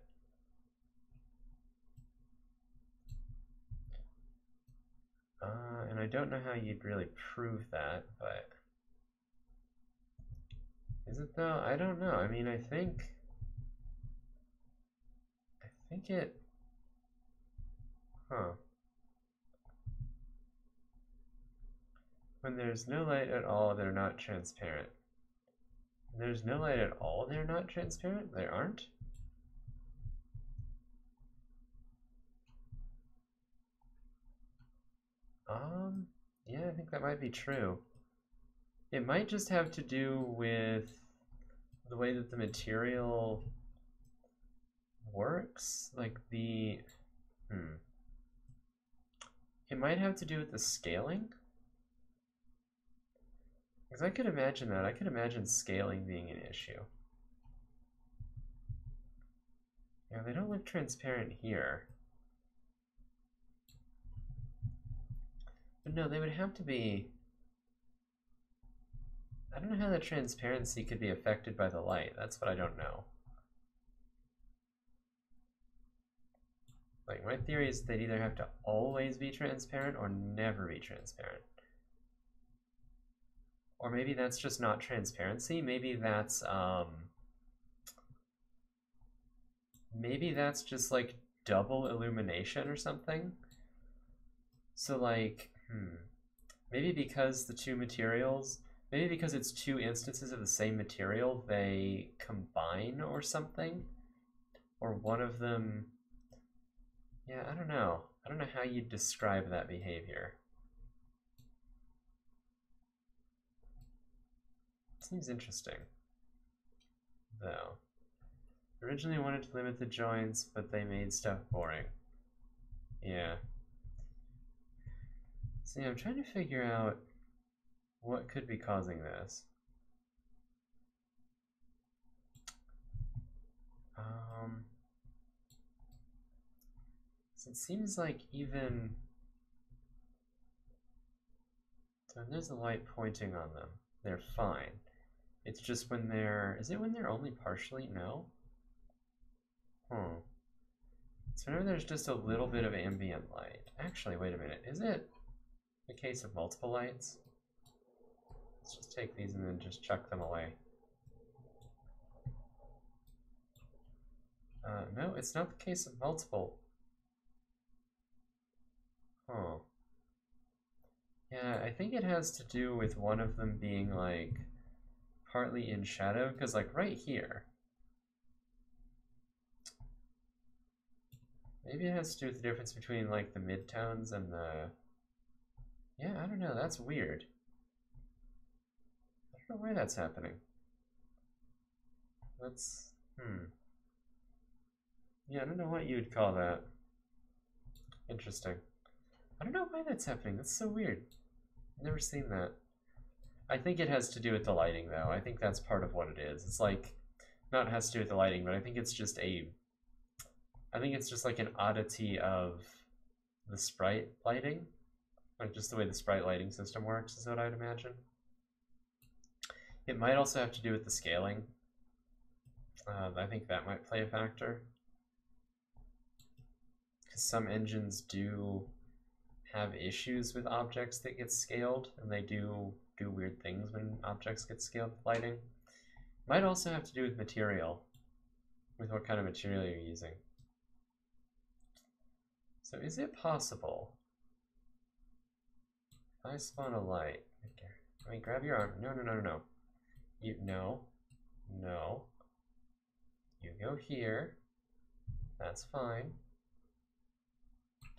Uh, and I don't know how you'd really prove that, but... Is it though? I don't know. I mean, I think... Think it... Huh. When there's no light at all, they're not transparent. There's no light at all. They're not transparent. They aren't. Um, yeah, I think that might be true. It might just have to do with the way that the material works. Like the, hmm. It might have to do with the scaling. Because I could imagine that. I could imagine scaling being an issue. Yeah, they don't look transparent here. But no, they would have to be... I don't know how the transparency could be affected by the light. That's what I don't know. Like, my theory is they'd either have to always be transparent or never be transparent. Or maybe that's just not transparency. Maybe that's um, maybe that's just like double illumination or something. So like, hmm, maybe because the two materials, maybe because it's two instances of the same material, they combine or something, or one of them. Yeah, I don't know. I don't know how you describe that behavior. Seems interesting. Though. Originally wanted to limit the joints, but they made stuff boring. Yeah. See, I'm trying to figure out what could be causing this. Um, it seems like even when there's a light pointing on them, they're fine. It's just when they're, is it when they're only partially? No? Hmm. So whenever there's just a little bit of ambient light. Actually, wait a minute. Is it the case of multiple lights? Let's just take these and then just chuck them away. Uh, no, it's not the case of multiple. Huh. Yeah, I think it has to do with one of them being like partly in shadow, because like right here. Maybe it has to do with the difference between like the midtones and the. Yeah, I don't know. That's weird. I don't know why that's happening. That's. Hmm. Yeah, I don't know what you would call that. Interesting. I don't know why that's happening. That's so weird. Never seen that. I think it has to do with the lighting, though. I think that's part of what it is. It's like, not has to do with the lighting, but I think it's just a. I think it's just like an oddity of the sprite lighting. Like just the way the sprite lighting system works is what I'd imagine. It might also have to do with the scaling. Uh, I think that might play a factor. Because some engines do have issues with objects that get scaled, and they do do weird things when objects get scaled with lighting. Might also have to do with material, with what kind of material you're using. So is it possible if I spawn a light, okay, let me grab your arm, no, no, no, no, no, you, no, no, you go here, that's fine,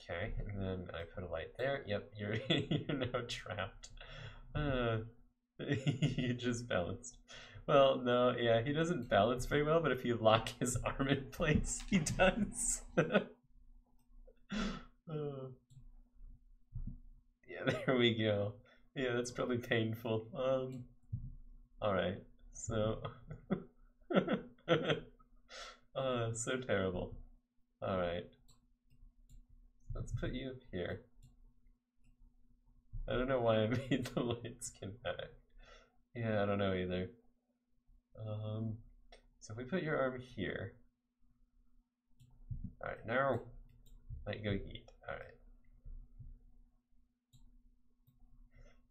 okay, and then I put a light there, yep, you're, you're now trapped, uh, he just balanced. Well, no, yeah, he doesn't balance very well, but if you lock his arm in place, he does. uh, yeah, there we go. Yeah, that's probably painful. Um, all right, so, uh, so terrible. All right, let's put you up here. I don't know why I made the lights kinetic. Yeah, I don't know either. Um, so if we put your arm here. Alright, now let go eat. Alright.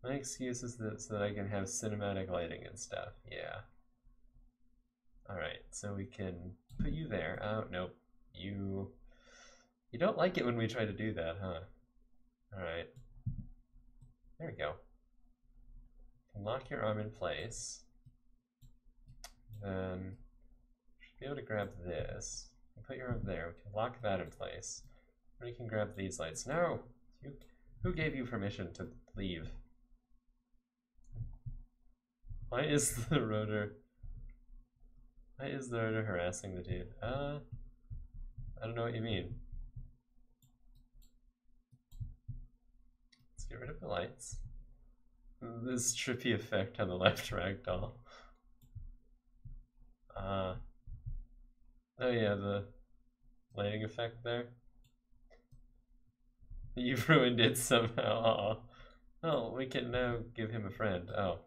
My excuse is that so that I can have cinematic lighting and stuff. Yeah. Alright, so we can put you there. Oh, nope. You you don't like it when we try to do that, huh? Alright. There we go. Lock your arm in place. Then should be able to grab this. Put your arm there. We can lock that in place. We can grab these lights. No! You, who gave you permission to leave? Why is the rotor... Why is the rotor harassing the dude? Uh... I don't know what you mean. Get rid of the lights. This trippy effect on the left ragdoll. Uh, oh yeah, the lighting effect there. You've ruined it somehow. Oh, we can now give him a friend. Oh.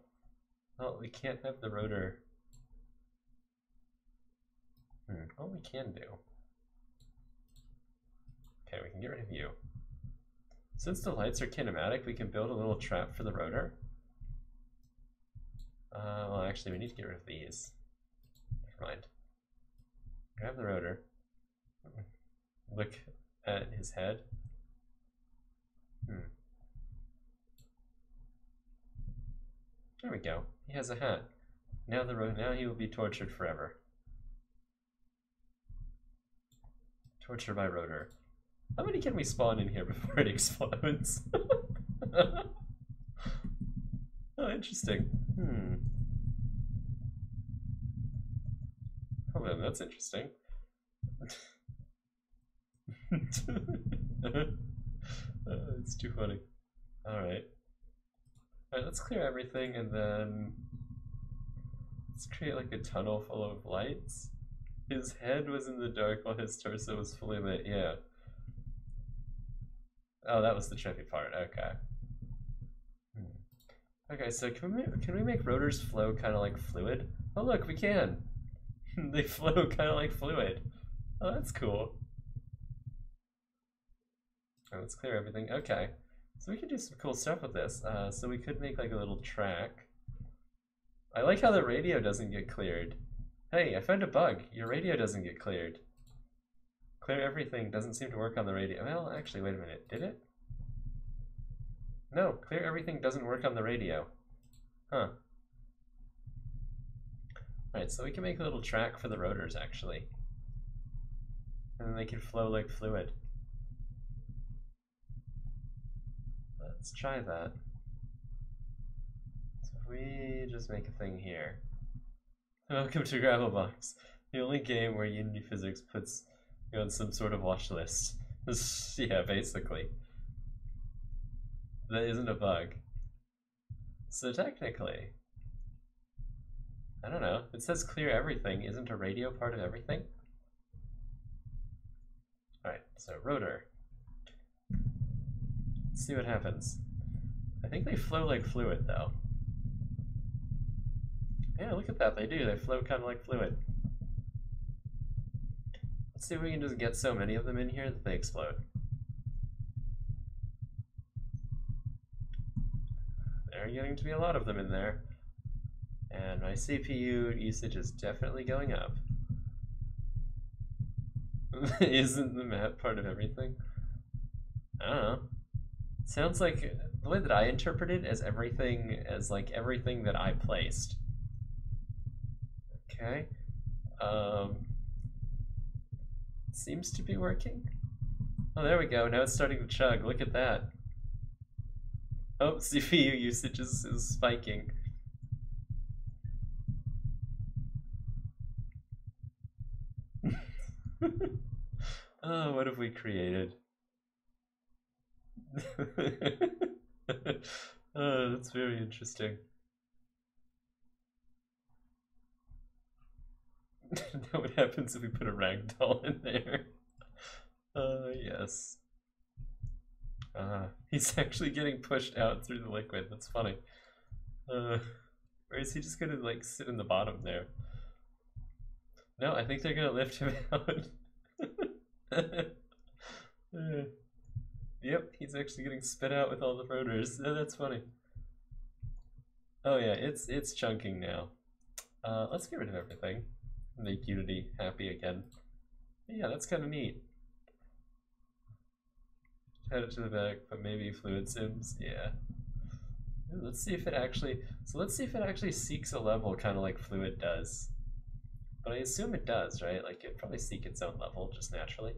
Oh, we can't have the rotor. Hmm, what we can do. Okay, we can get rid of you. Since the lights are kinematic, we can build a little trap for the rotor. Uh, well, actually, we need to get rid of these. Never mind. Grab the rotor. Look at his head. Hmm. There we go. He has a hat. Now the. Now he will be tortured forever. Torture by rotor. How many can we spawn in here before it explodes? oh, interesting. Hmm. Oh man, that's interesting. uh, it's too funny. Alright. Alright, let's clear everything and then let's create like a tunnel full of lights. His head was in the dark while his torso was fully lit, yeah. Oh, that was the trippy part. Okay. Hmm. Okay, so can we can we make rotors flow kind of like fluid? Oh look, we can. they flow kind of like fluid. Oh, that's cool. Right, let's clear everything. Okay, so we can do some cool stuff with this. Uh, so we could make like a little track. I like how the radio doesn't get cleared. Hey, I found a bug. Your radio doesn't get cleared. Clear everything doesn't seem to work on the radio. Well, actually, wait a minute. Did it? No, clear everything doesn't work on the radio. Huh. Alright, so we can make a little track for the rotors, actually. And then they can flow like fluid. Let's try that. So if we just make a thing here. Welcome to Gravelbox, the only game where Unity Physics puts you on some sort of watch list. yeah, basically. That isn't a bug. So technically, I don't know. It says clear everything. Isn't a radio part of everything? Alright, so rotor. Let's see what happens. I think they flow like fluid though. Yeah, look at that. They do. They flow kind of like fluid. Let's see if we can just get so many of them in here that they explode. There are getting to be a lot of them in there. And my CPU usage is definitely going up. Isn't the map part of everything? I don't know. sounds like the way that I interpret it as everything as like everything that I placed. Okay. Um seems to be working. Oh, there we go. Now it's starting to chug. Look at that. Oh, CPU usage is, is spiking. oh, what have we created? oh, that's very interesting. know what happens if we put a ragdoll in there. Uh, yes. Uh, he's actually getting pushed out through the liquid. That's funny. Uh, or is he just gonna like sit in the bottom there? No, I think they're gonna lift him out. yep, he's actually getting spit out with all the rotors. Oh, that's funny. Oh yeah, it's it's chunking now. Uh, let's get rid of everything. Make Unity happy again. Yeah, that's kind of neat. Head it to the back, but maybe fluid sims. Yeah. Let's see if it actually. So let's see if it actually seeks a level, kind of like fluid does. But I assume it does, right? Like it'd probably seek its own level just naturally.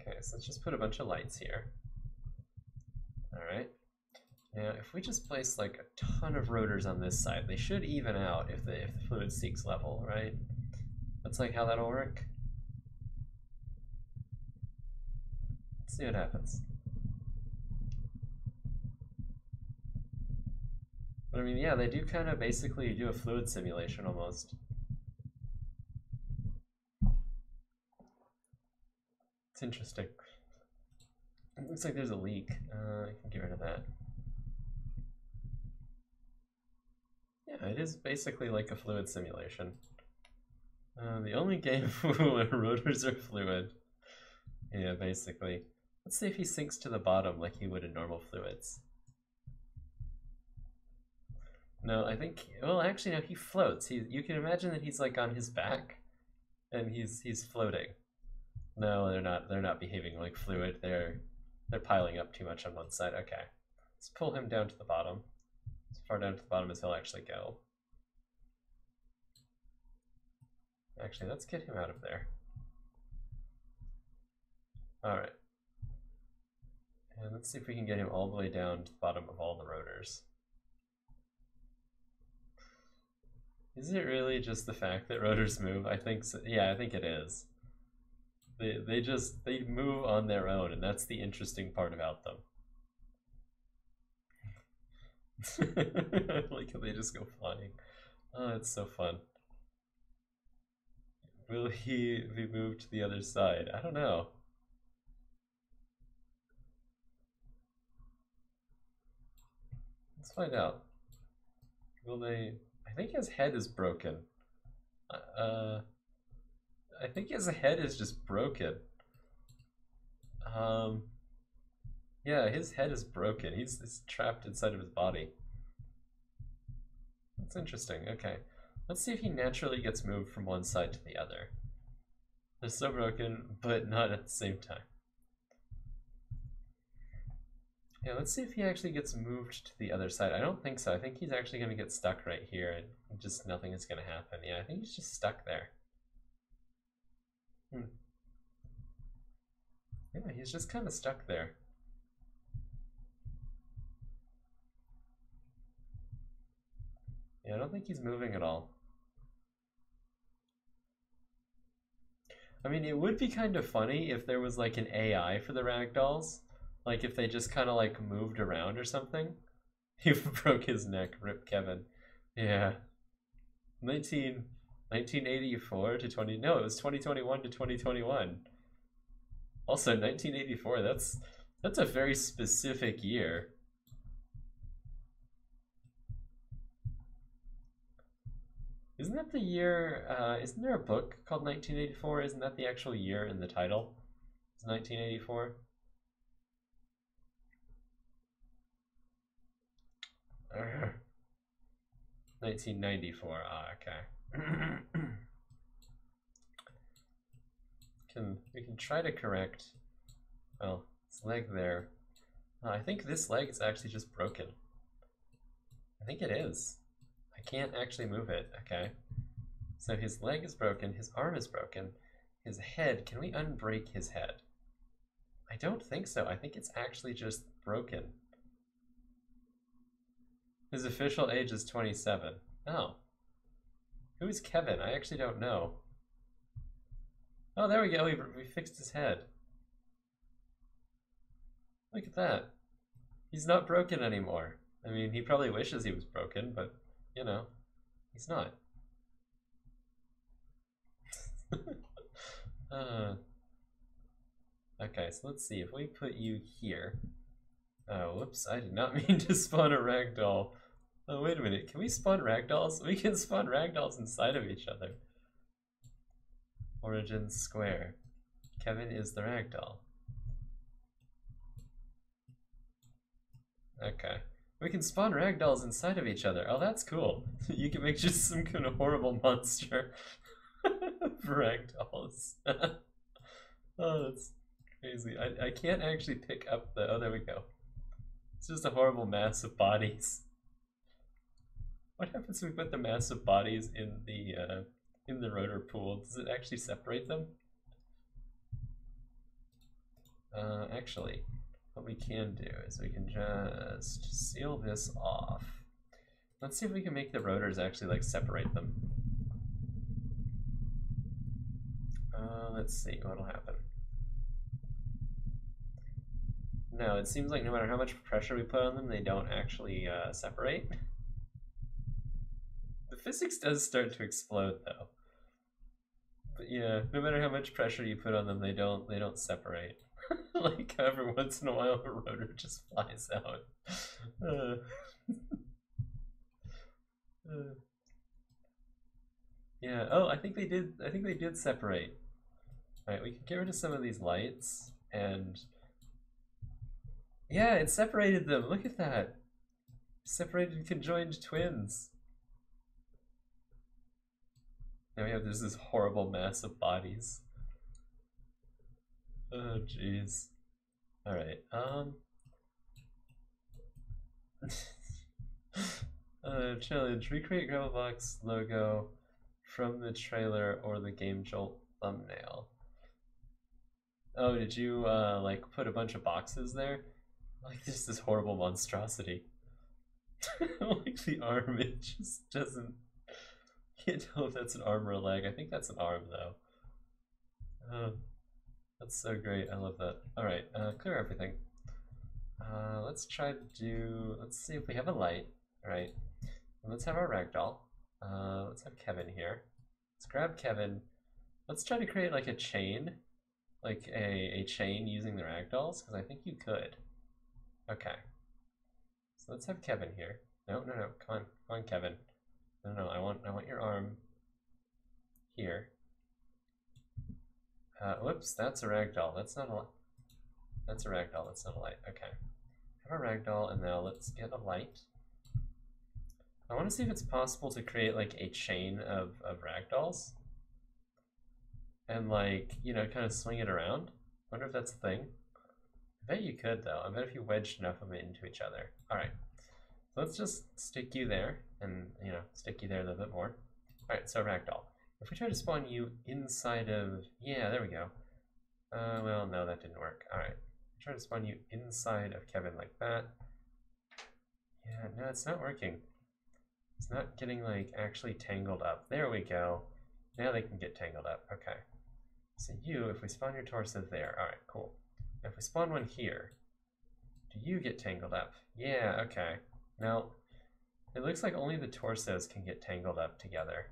Okay, so let's just put a bunch of lights here. All right. Now, if we just place like a ton of rotors on this side, they should even out if the if the fluid seeks level, right? That's like how that'll work. Let's see what happens. But I mean, yeah, they do kind of basically do a fluid simulation almost. It's interesting. It looks like there's a leak. Uh, I can get rid of that. Yeah, it is basically like a fluid simulation. Uh, the only game where rotors are fluid. Yeah, basically. Let's see if he sinks to the bottom like he would in normal fluids. No, I think, well, actually, no, he floats. He, you can imagine that he's like on his back and he's he's floating. No, they're not, they're not behaving like fluid. They're, they're piling up too much on one side. Okay. Let's pull him down to the bottom. As far down to the bottom as he'll actually go. Actually, let's get him out of there. All right. And let's see if we can get him all the way down to the bottom of all the rotors. Is it really just the fact that rotors move? I think so. Yeah, I think it is. They, they just, they move on their own, and that's the interesting part about them. like they just go flying. Oh, it's so fun. Will he be moved to the other side? I don't know. Let's find out. Will they... I think his head is broken. Uh, I think his head is just broken. Um, yeah, his head is broken. He's, he's trapped inside of his body. That's interesting. Okay. Let's see if he naturally gets moved from one side to the other. They're so broken, but not at the same time. Yeah, let's see if he actually gets moved to the other side. I don't think so. I think he's actually going to get stuck right here and just nothing is going to happen. Yeah, I think he's just stuck there. Hmm. Yeah, he's just kind of stuck there. Yeah, I don't think he's moving at all. I mean, it would be kind of funny if there was like an AI for the ragdolls. Like if they just kind of like moved around or something. He broke his neck, rip Kevin. Yeah. 19, 1984 to 20, no, it was 2021 to 2021. Also, 1984, that's, that's a very specific year. Isn't that the year, uh, isn't there a book called 1984? Isn't that the actual year in the title? It's 1984? 1994. Ah, okay. can we can try to correct? Well, this leg there. Uh, I think this leg is actually just broken. I think it is. I can't actually move it. Okay. So his leg is broken. His arm is broken. His head. Can we unbreak his head? I don't think so. I think it's actually just broken. His official age is 27. Oh. Who is Kevin? I actually don't know. Oh, there we go. We, we fixed his head. Look at that. He's not broken anymore. I mean, he probably wishes he was broken, but, you know, he's not. uh, okay, so let's see. If we put you here... Oh, whoops. I did not mean to spawn a ragdoll. Oh, wait a minute. Can we spawn ragdolls? We can spawn ragdolls inside of each other. Origin square. Kevin is the ragdoll. Okay. We can spawn ragdolls inside of each other. Oh, that's cool. you can make just some kind of horrible monster ragdolls. oh, that's crazy. I, I can't actually pick up the... Oh, there we go. It's just a horrible mass of bodies. What happens if we put the mass of bodies in the uh, in the rotor pool? Does it actually separate them? Uh, actually, what we can do is we can just seal this off. Let's see if we can make the rotors actually like separate them. Uh, let's see what'll happen. No, it seems like no matter how much pressure we put on them, they don't actually uh, separate. The physics does start to explode though. But yeah, no matter how much pressure you put on them, they don't they don't separate. like every once in a while, a rotor just flies out. Uh. uh. Yeah. Oh, I think they did. I think they did separate. All right, we can get rid of some of these lights and. Yeah, it separated them. Look at that. Separated conjoined twins. Now we have this, this horrible mass of bodies. Oh, jeez. Alright, um... uh, challenge, recreate Gravelbox logo from the trailer or the Game Jolt thumbnail. Oh, did you, uh, like, put a bunch of boxes there? Like, just this horrible monstrosity. like, the arm, it just doesn't can't tell if that's an arm or a leg. I think that's an arm though. Uh, that's so great. I love that. All right, uh, clear everything. Uh, let's try to do. Let's see if we have a light. All right, let's have our ragdoll. Uh, let's have Kevin here. Let's grab Kevin. Let's try to create like a chain, like a a chain using the ragdolls because I think you could. Okay. So let's have Kevin here. No, no, no. Come on, come on, Kevin. No, no, I want, I want your arm here. Uh, whoops, that's a ragdoll. That's not a. That's a ragdoll. That's not a light. Okay. Have a ragdoll, and now let's get a light. I want to see if it's possible to create like a chain of of ragdolls, and like you know, kind of swing it around. Wonder if that's a thing. I bet you could though. I bet if you wedged enough of it into each other. All right. So let's just stick you there, and you know, stick you there a little bit more. All right. So ragdoll. If we try to spawn you inside of, yeah, there we go. Uh, well, no, that didn't work. All right. Try to spawn you inside of Kevin like that. Yeah, no, it's not working. It's not getting like actually tangled up. There we go. Now they can get tangled up. Okay. So you, if we spawn your torso there, all right, cool. Now if we spawn one here, do you get tangled up? Yeah, okay. Now, it looks like only the torsos can get tangled up together.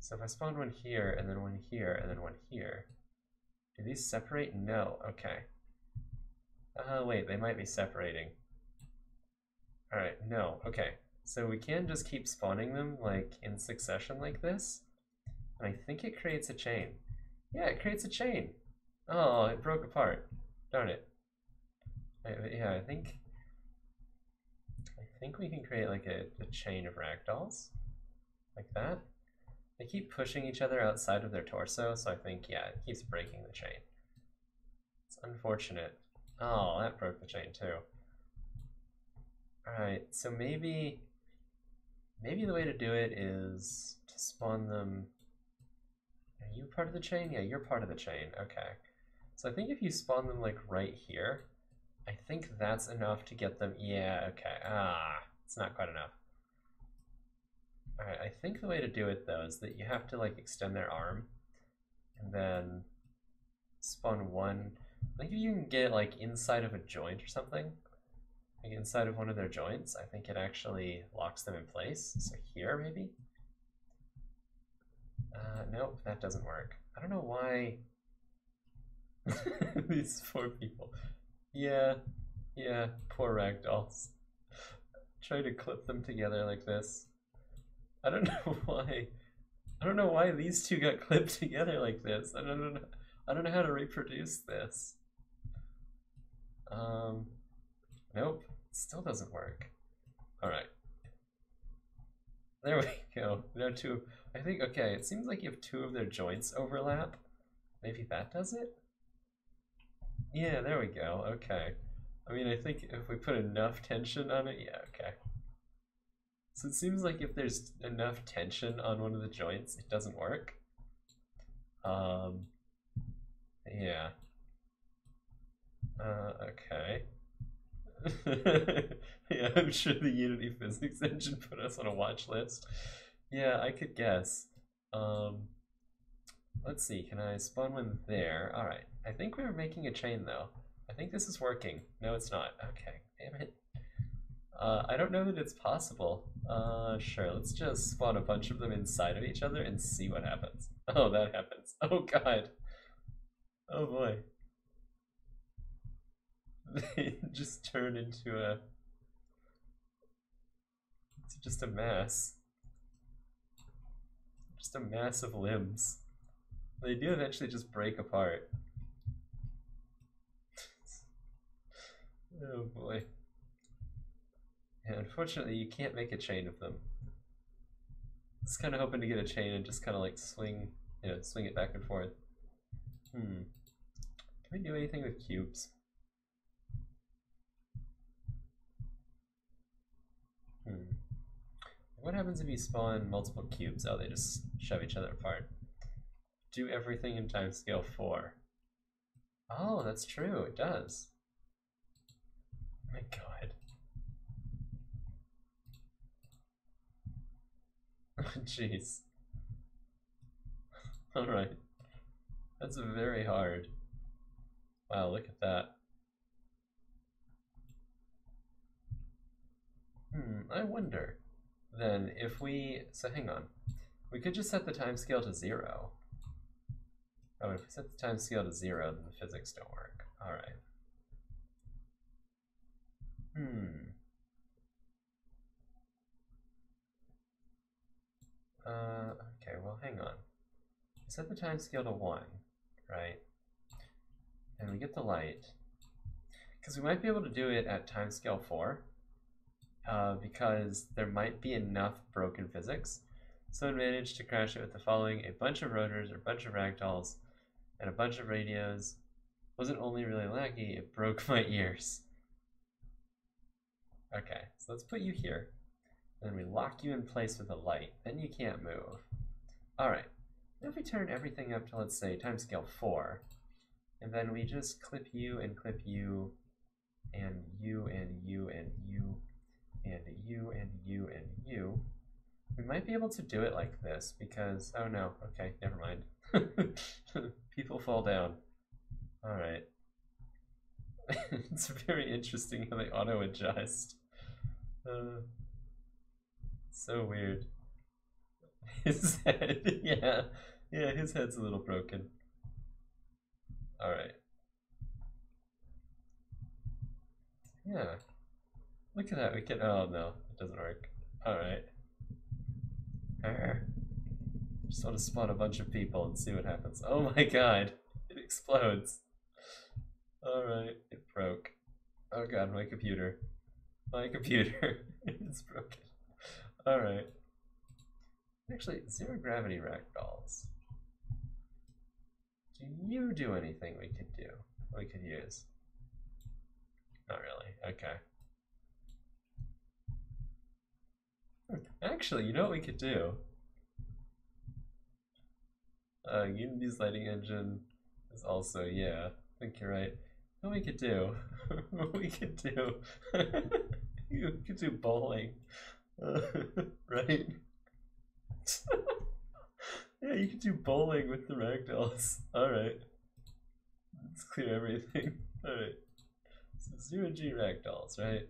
So if I spawn one here, and then one here, and then one here, do these separate? No, okay. Oh, wait, they might be separating. Alright, no, okay. So we can just keep spawning them, like, in succession like this. And I think it creates a chain. Yeah, it creates a chain. Oh, it broke apart. Darn it. Yeah, I think... I think we can create, like, a, a chain of ragdolls. Like that. They keep pushing each other outside of their torso, so I think, yeah, it keeps breaking the chain. It's unfortunate. Oh, that broke the chain too. Alright, so maybe maybe the way to do it is to spawn them. Are you part of the chain? Yeah, you're part of the chain. Okay. So I think if you spawn them like right here, I think that's enough to get them. Yeah, okay. Ah, it's not quite enough. Alright, I think the way to do it though is that you have to like extend their arm and then spawn one I think if you can get like inside of a joint or something, like inside of one of their joints, I think it actually locks them in place. So here maybe? Uh, nope, that doesn't work. I don't know why these poor people. Yeah, yeah, poor ragdolls. Try to clip them together like this. I don't know why. I don't know why these two got clipped together like this. I don't know. I don't know how to reproduce this. Um, nope, still doesn't work. All right. There we go. There two. I think, okay, it seems like you have two of their joints overlap. Maybe that does it? Yeah, there we go. Okay. I mean, I think if we put enough tension on it, yeah, okay. So it seems like if there's enough tension on one of the joints, it doesn't work. Um, yeah. Uh, okay. yeah, I'm sure the Unity physics engine put us on a watch list. Yeah, I could guess. Um, let's see, can I spawn one there? Alright, I think we are making a chain though. I think this is working. No, it's not. Okay, damn it. Uh, I don't know that it's possible. Uh, sure, let's just spawn a bunch of them inside of each other and see what happens. Oh, that happens. Oh god. Oh boy. They just turn into a... It's just a mass. Just a mass of limbs. They do eventually just break apart. oh boy. Yeah, unfortunately you can't make a chain of them. I was kind of hoping to get a chain and just kind of like swing, you know, swing it back and forth. Hmm. Can we do anything with cubes? Hmm. What happens if you spawn multiple cubes? Oh, they just shove each other apart. Do everything in timescale 4. Oh, that's true, it does. Oh my god. Jeez. Alright. That's very hard. Wow, look at that. Hmm, I wonder. Then if we, so hang on. We could just set the time scale to zero. Oh, if we set the time scale to zero, then the physics don't work. All right. Hmm. Uh, okay, well, hang on. Set the time scale to 1, right? And we get the light. Because we might be able to do it at time scale 4, uh, because there might be enough broken physics. So Someone managed to crash it with the following a bunch of rotors, or a bunch of ragdolls, and a bunch of radios. Wasn't only really laggy, it broke my ears. Okay, so let's put you here. Then we lock you in place with a light. Then you can't move. Alright, if we turn everything up to, let's say, timescale 4, and then we just clip you and clip you, and you and you and you, and you and you and you, we might be able to do it like this because, oh no, okay, never mind. People fall down. Alright. it's very interesting how they auto adjust. Uh, so weird. His head, yeah. Yeah, his head's a little broken. Alright. Yeah. Look at that, we can, oh no, it doesn't work. Alright. Just want to spawn a bunch of people and see what happens. Oh my god, it explodes. Alright, it broke. Oh god, my computer. My computer. it's broken. Alright. Actually, zero gravity ragdolls. Do you do anything we could do? We could use? Not really. Okay. Hmm, actually, you know what we could do? Uh, Unity's lighting engine is also, yeah, I think you're right. What we could do? what we could do? you could do bowling. Uh, right? yeah, you could do bowling with the ragdolls. Alright. Let's clear everything. Alright. So zero G ragdolls, right?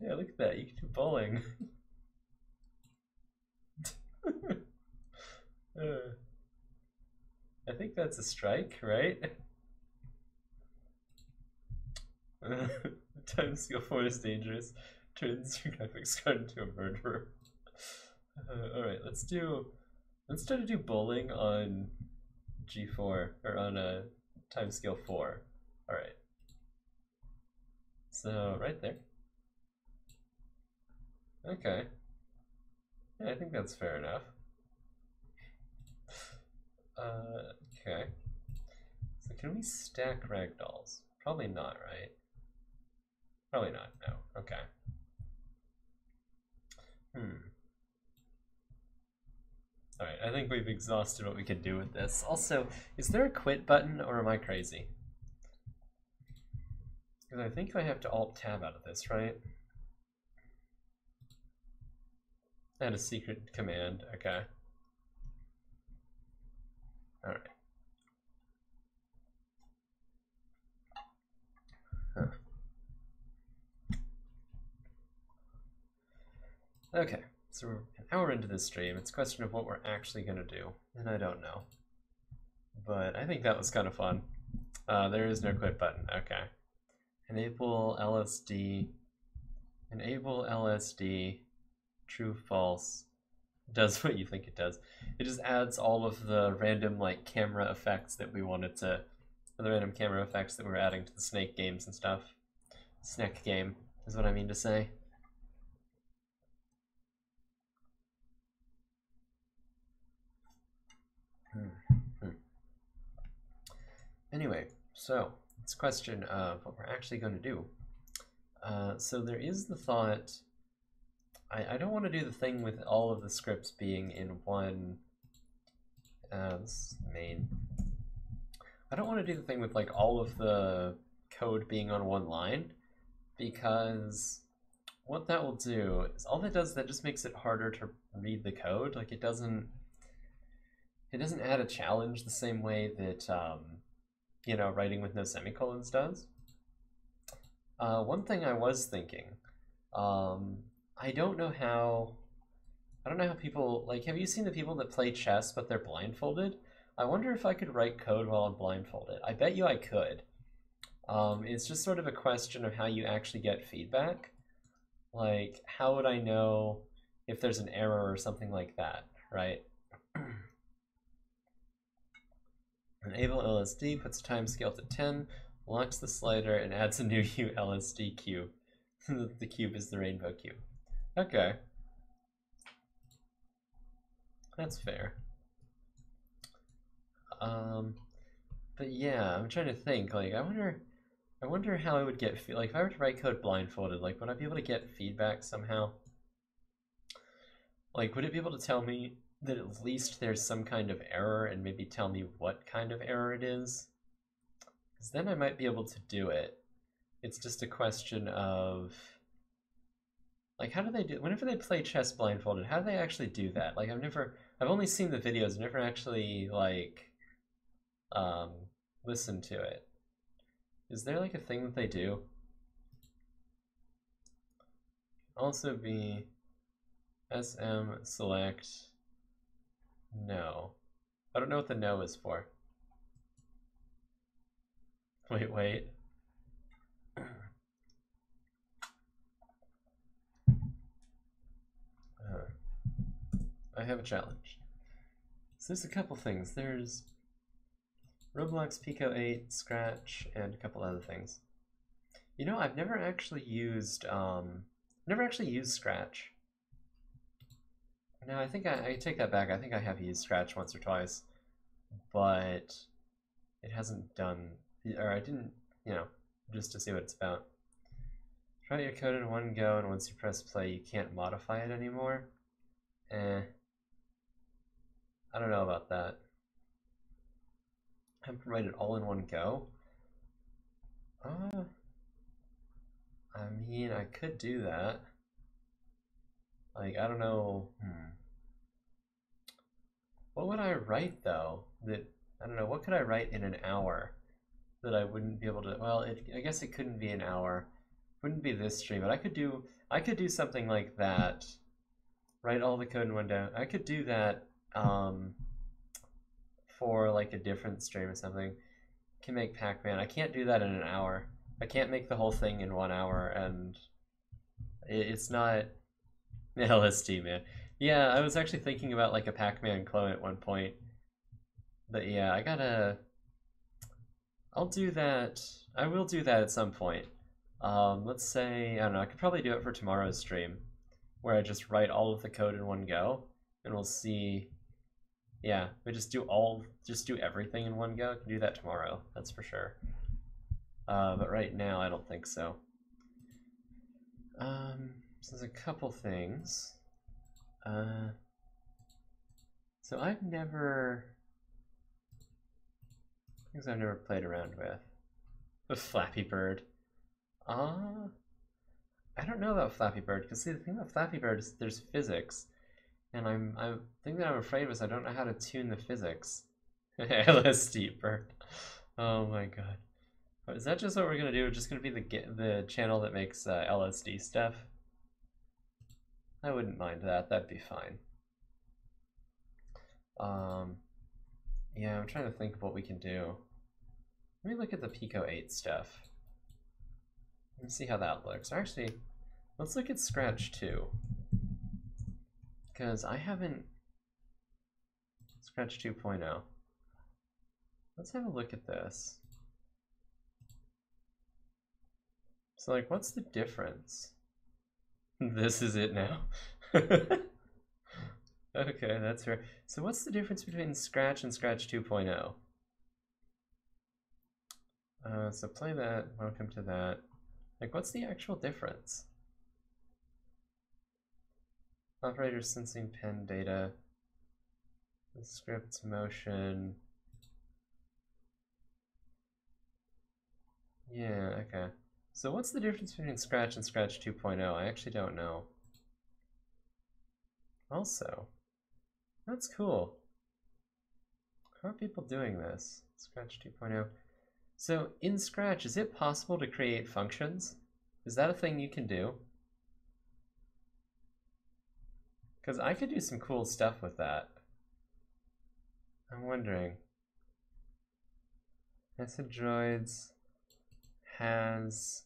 Yeah, look at that. You can do bowling. uh, I think that's a strike, right? Time 4 is dangerous. Turns your graphics card into a murderer. Uh, Alright, let's do... Let's try to do bowling on G4, or on a time scale 4. Alright. So, right there. Okay. Yeah, I think that's fair enough. Uh, okay. So can we stack ragdolls? Probably not, right? Probably not, no. Okay. Hmm. Alright, I think we've exhausted what we can do with this. Also, is there a quit button or am I crazy? Because I think I have to alt-tab out of this, right? And a secret command, okay. Alright. Okay, so we're an hour into this stream. It's a question of what we're actually going to do, and I don't know. But I think that was kind of fun. Uh, there is no quit button, okay. Enable LSD. Enable LSD true, false, does what you think it does. It just adds all of the random like camera effects that we wanted to, the random camera effects that we're adding to the Snake games and stuff. Snake game is what I mean to say. Hmm, hmm. Anyway, so it's a question of what we're actually going to do. Uh, so there is the thought I, I don't want to do the thing with all of the scripts being in one uh, main. I don't want to do the thing with like all of the code being on one line because what that will do is all that does is that just makes it harder to read the code. Like it doesn't it doesn't add a challenge the same way that um, you know writing with no semicolons does. Uh, one thing I was thinking um, I don't know how. I don't know how people like. Have you seen the people that play chess but they're blindfolded? I wonder if I could write code while I'm blindfolded. I bet you I could. Um, it's just sort of a question of how you actually get feedback. Like, how would I know if there's an error or something like that, right? Enable LSD puts a time scale to 10, locks the slider, and adds a new ULSD cube. the cube is the rainbow cube. Okay. That's fair. Um, but yeah, I'm trying to think. Like, I wonder, I wonder how I would get like if I were to write code blindfolded. Like, would I be able to get feedback somehow? Like, would it be able to tell me that at least there's some kind of error and maybe tell me what kind of error it is? Because then I might be able to do it. It's just a question of like how do they do whenever they play chess blindfolded how do they actually do that like i've never i've only seen the videos I've never actually like um listened to it is there like a thing that they do also be sm select no i don't know what the no is for wait wait I have a challenge. So there's a couple things. There's Roblox Pico 8, Scratch, and a couple other things. You know, I've never actually used, um, never actually used Scratch. No, I think I, I take that back. I think I have used Scratch once or twice, but it hasn't done, or I didn't, you know, just to see what it's about. Try your code in one go, and once you press play, you can't modify it anymore. Eh. I don't know about that. I can write it all in one go. Uh, I mean, I could do that. Like, I don't know. Hmm. What would I write though? That I don't know. What could I write in an hour that I wouldn't be able to? Well, it, I guess it couldn't be an hour. Wouldn't be this stream, but I could do. I could do something like that. Write all the code in one go. I could do that um, for like a different stream or something. Can make Pac-Man. I can't do that in an hour. I can't make the whole thing in one hour, and it's not LSD, man. Yeah, I was actually thinking about like a Pac-Man clone at one point, but yeah, I gotta. I'll do that. I will do that at some point. Um, let's say I don't know. I could probably do it for tomorrow's stream, where I just write all of the code in one go, and we'll see yeah, we just do all, just do everything in one go. I can do that tomorrow, that's for sure. Uh, but right now, I don't think so. Um, so there's a couple things. Uh, so I've never, things I've never played around with. The Flappy Bird. Ah, uh, I don't know about Flappy Bird, because see, the thing about Flappy Bird is there's physics. And I'm I thing that I'm afraid of is I don't know how to tune the physics. LSD bird. Oh my god. Is that just what we're gonna do? It's just gonna be the the channel that makes uh, LSD stuff? I wouldn't mind that. That'd be fine. Um, yeah, I'm trying to think of what we can do. Let me look at the Pico 8 stuff. Let's see how that looks. Actually, let's look at Scratch 2. Because I haven't Scratch 2.0. Let's have a look at this. So like, what's the difference? This is it now. okay, that's fair. So what's the difference between Scratch and Scratch 2.0? Uh, so play that, welcome to that. Like, what's the actual difference? Operator sensing pen data. Script motion. Yeah, okay. So what's the difference between Scratch and Scratch 2.0? I actually don't know. Also, that's cool. How are people doing this? Scratch 2.0. So in Scratch, is it possible to create functions? Is that a thing you can do? Because I could do some cool stuff with that. I'm wondering. Droids has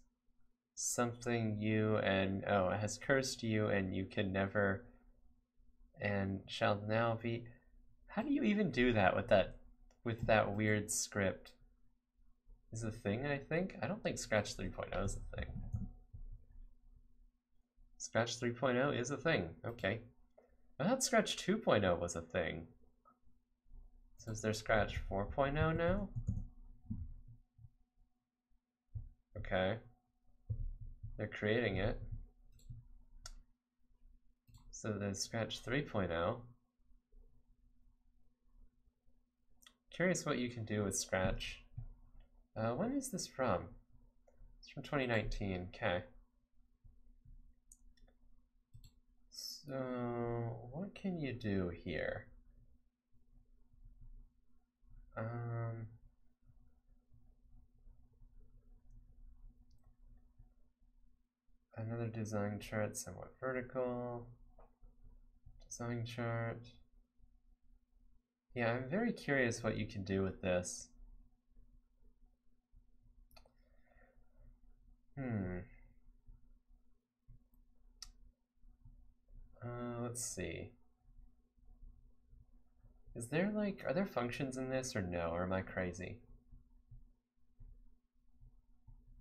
something you and oh, it has cursed you and you can never and shall now be. How do you even do that with that with that weird script? Is a thing, I think? I don't think Scratch 3.0 is a thing. Scratch 3.0 is a thing. Okay. I thought Scratch 2.0 was a thing. So is there Scratch 4.0 now? Okay. They're creating it. So there's Scratch 3.0. Curious what you can do with Scratch. Uh, when is this from? It's from 2019. Okay. So, what can you do here? Um, another design chart, somewhat vertical. Design chart. Yeah, I'm very curious what you can do with this. Hmm. Uh, let's see. Is there like, are there functions in this or no, or am I crazy?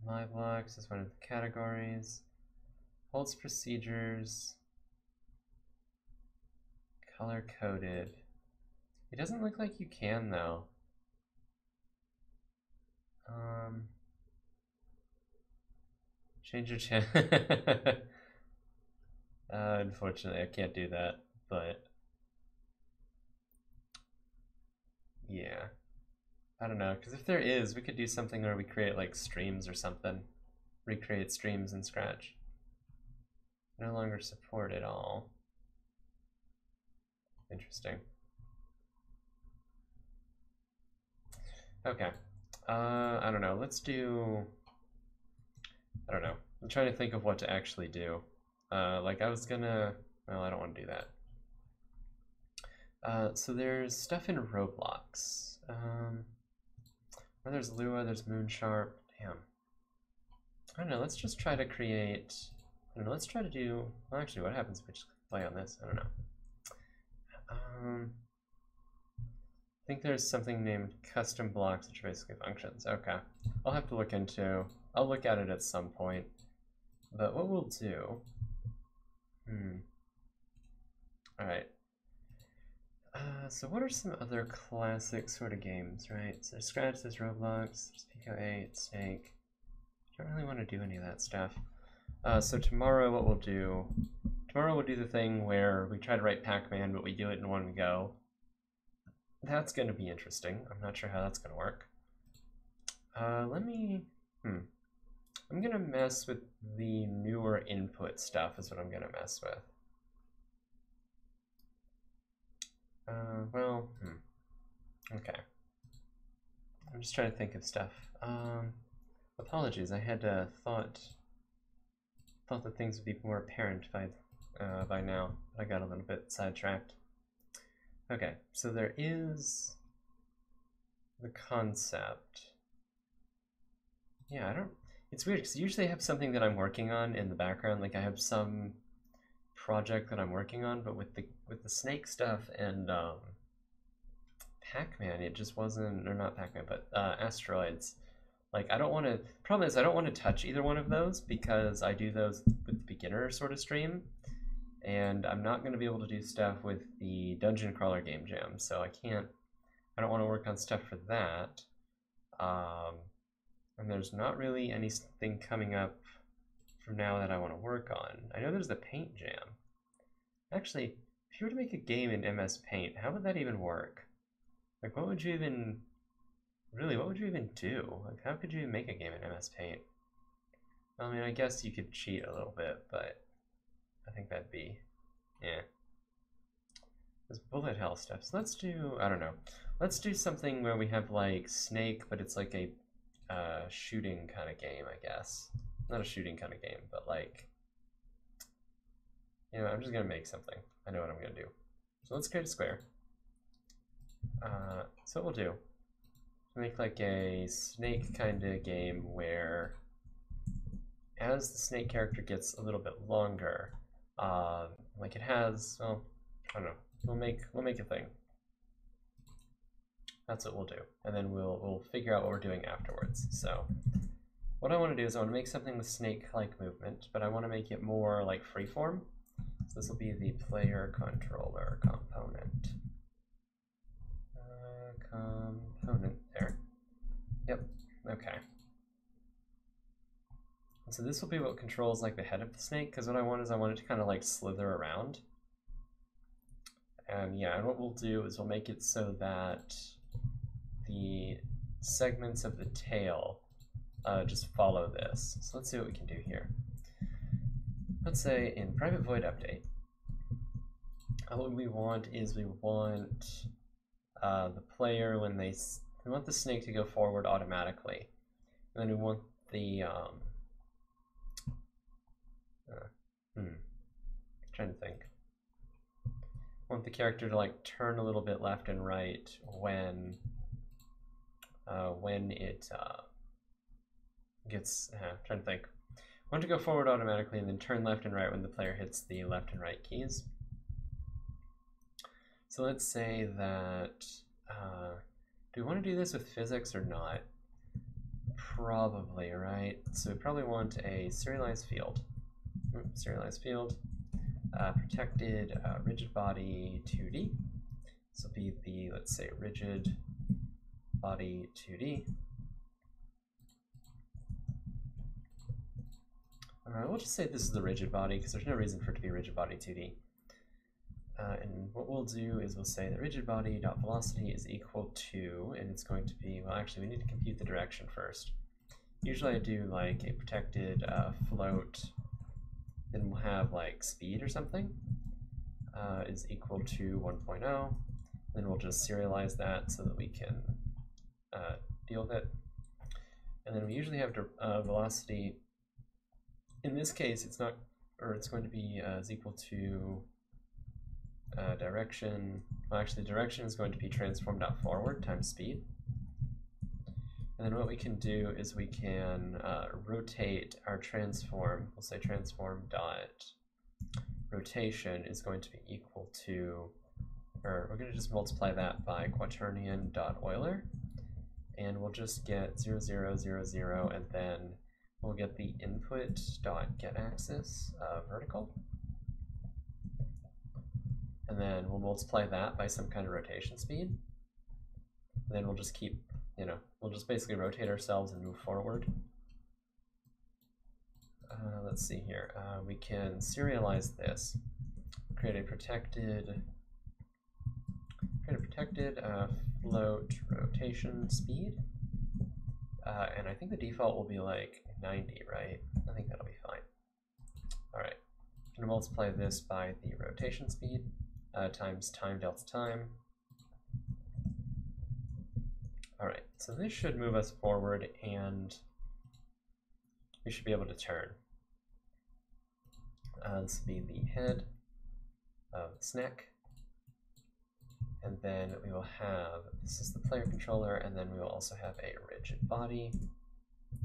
My blocks is one of the categories. Procedures. Color coded. It doesn't look like you can though. Um, change your channel. uh, unfortunately, I can't do that, but yeah. I don't know, because if there is, we could do something where we create like streams or something. Recreate streams in Scratch. No longer support at all. Interesting. Okay. Uh, I don't know. Let's do. I don't know. I'm trying to think of what to actually do. Uh, like I was gonna. Well, I don't want to do that. Uh, so there's stuff in Roblox. Um, well, there's Lua. There's Moonsharp. Damn. I don't know. Let's just try to create. Don't know. Let's try to do. Well, actually, what happens if we just play on this? I don't know. Um, I think there's something named custom blocks, which are basically functions. Okay, I'll have to look into. I'll look at it at some point. But what we'll do. Hmm. All right. Uh, so what are some other classic sort of games, right? So Scratch, there's Roblox, there's Pico 8, Snake. I don't really want to do any of that stuff. Uh, so tomorrow what we'll do Tomorrow we'll do the thing where we try to write Pac-Man, but we do it in one go. That's going to be interesting. I'm not sure how that's going to work. Uh, let me... Hmm. I'm going to mess with the newer input stuff is what I'm going to mess with. Uh, well, hmm. Okay. I'm just trying to think of stuff. Um, apologies, I had a thought thought that things would be more apparent by uh, by now. I got a little bit sidetracked. Okay, so there is the concept. Yeah, I don't. It's weird because usually I have something that I'm working on in the background. Like I have some project that I'm working on, but with the with the snake stuff and um, Pac-Man, it just wasn't, or not Pac-Man, but uh, asteroids. Like I don't want to. Problem is, I don't want to touch either one of those because I do those with the beginner sort of stream and I'm not going to be able to do stuff with the Dungeon Crawler Game Jam, so I can't, I don't want to work on stuff for that. Um, and there's not really anything coming up from now that I want to work on. I know there's the Paint Jam. Actually, if you were to make a game in MS Paint, how would that even work? Like, what would you even, really, what would you even do? Like, how could you even make a game in MS Paint? I mean, I guess you could cheat a little bit, but I think that'd be, yeah. There's bullet hell stuff. So let's do, I don't know. Let's do something where we have like Snake, but it's like a uh, shooting kind of game, I guess. Not a shooting kind of game, but like, you know, I'm just gonna make something. I know what I'm gonna do. So let's create a square. Uh, so what we'll do, make like a snake kind of game where as the snake character gets a little bit longer, uh, like it has, well, I don't know. We'll make we'll make a thing. That's what we'll do, and then we'll we'll figure out what we're doing afterwards. So, what I want to do is I want to make something with snake-like movement, but I want to make it more like freeform. So this will be the player controller component. Component there. Yep. Okay. So this will be what controls like the head of the snake, because what I want is I want it to kind of like slither around. And yeah, and what we'll do is we'll make it so that the segments of the tail uh, just follow this. So let's see what we can do here. Let's say in private void update, what we want is we want uh, the player when they we want the snake to go forward automatically, and then we want the um, uh, hmm, trying to think. Want the character to like turn a little bit left and right when uh, when it uh, gets uh, trying to think. Want to go forward automatically and then turn left and right when the player hits the left and right keys so let's say that uh, do we want to do this with physics or not probably right so we probably want a serialized field serialized field uh, protected uh, rigid body 2D. This will be the, let's say, rigid body 2D. All right, we'll just say this is the rigid body because there's no reason for it to be rigid body 2D. Uh, and what we'll do is we'll say that rigid body dot velocity is equal to, and it's going to be, well actually we need to compute the direction first. Usually I do like a protected uh, float then we'll have like speed or something uh, is equal to 1.0. Then we'll just serialize that so that we can uh, deal with it. And then we usually have uh, velocity. In this case, it's not, or it's going to be uh, is equal to uh, direction. Well, actually, direction is going to be transform dot forward times speed. And then what we can do is we can uh, rotate our transform. We'll say transform dot rotation is going to be equal to, or we're going to just multiply that by quaternion dot Euler, and we'll just get 0, 0, 0, 0, and then we'll get the input dot get axis uh, vertical. And then we'll multiply that by some kind of rotation speed. And then we'll just keep you know, we'll just basically rotate ourselves and move forward. Uh, let's see here. Uh, we can serialize this, create a protected, create a protected uh, float rotation speed, uh, and I think the default will be like 90, right? I think that'll be fine. All right, I'm gonna multiply this by the rotation speed uh, times time delta time. All right, so this should move us forward and we should be able to turn. Uh, this will be the head of the neck. And then we will have, this is the player controller, and then we will also have a rigid body,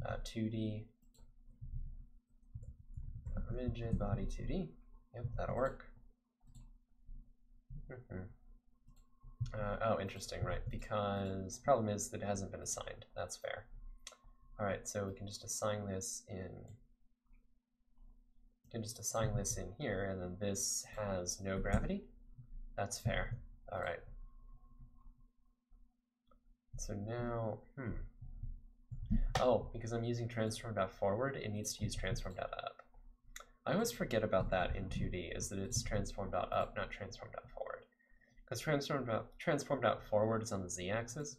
uh, 2D, rigid body 2D. Yep, that'll work. Mm -hmm. Uh, oh, interesting, right, because problem is that it hasn't been assigned. That's fair. All right, so we can just assign this in, We can just assign this in here, and then this has no gravity. That's fair. All right. So now, hmm. Oh, because I'm using transform.forward, it needs to use transform.up. I always forget about that in 2D, is that it's transform.up, not transform.forward. Because transform dot, transform dot forward is on the z-axis,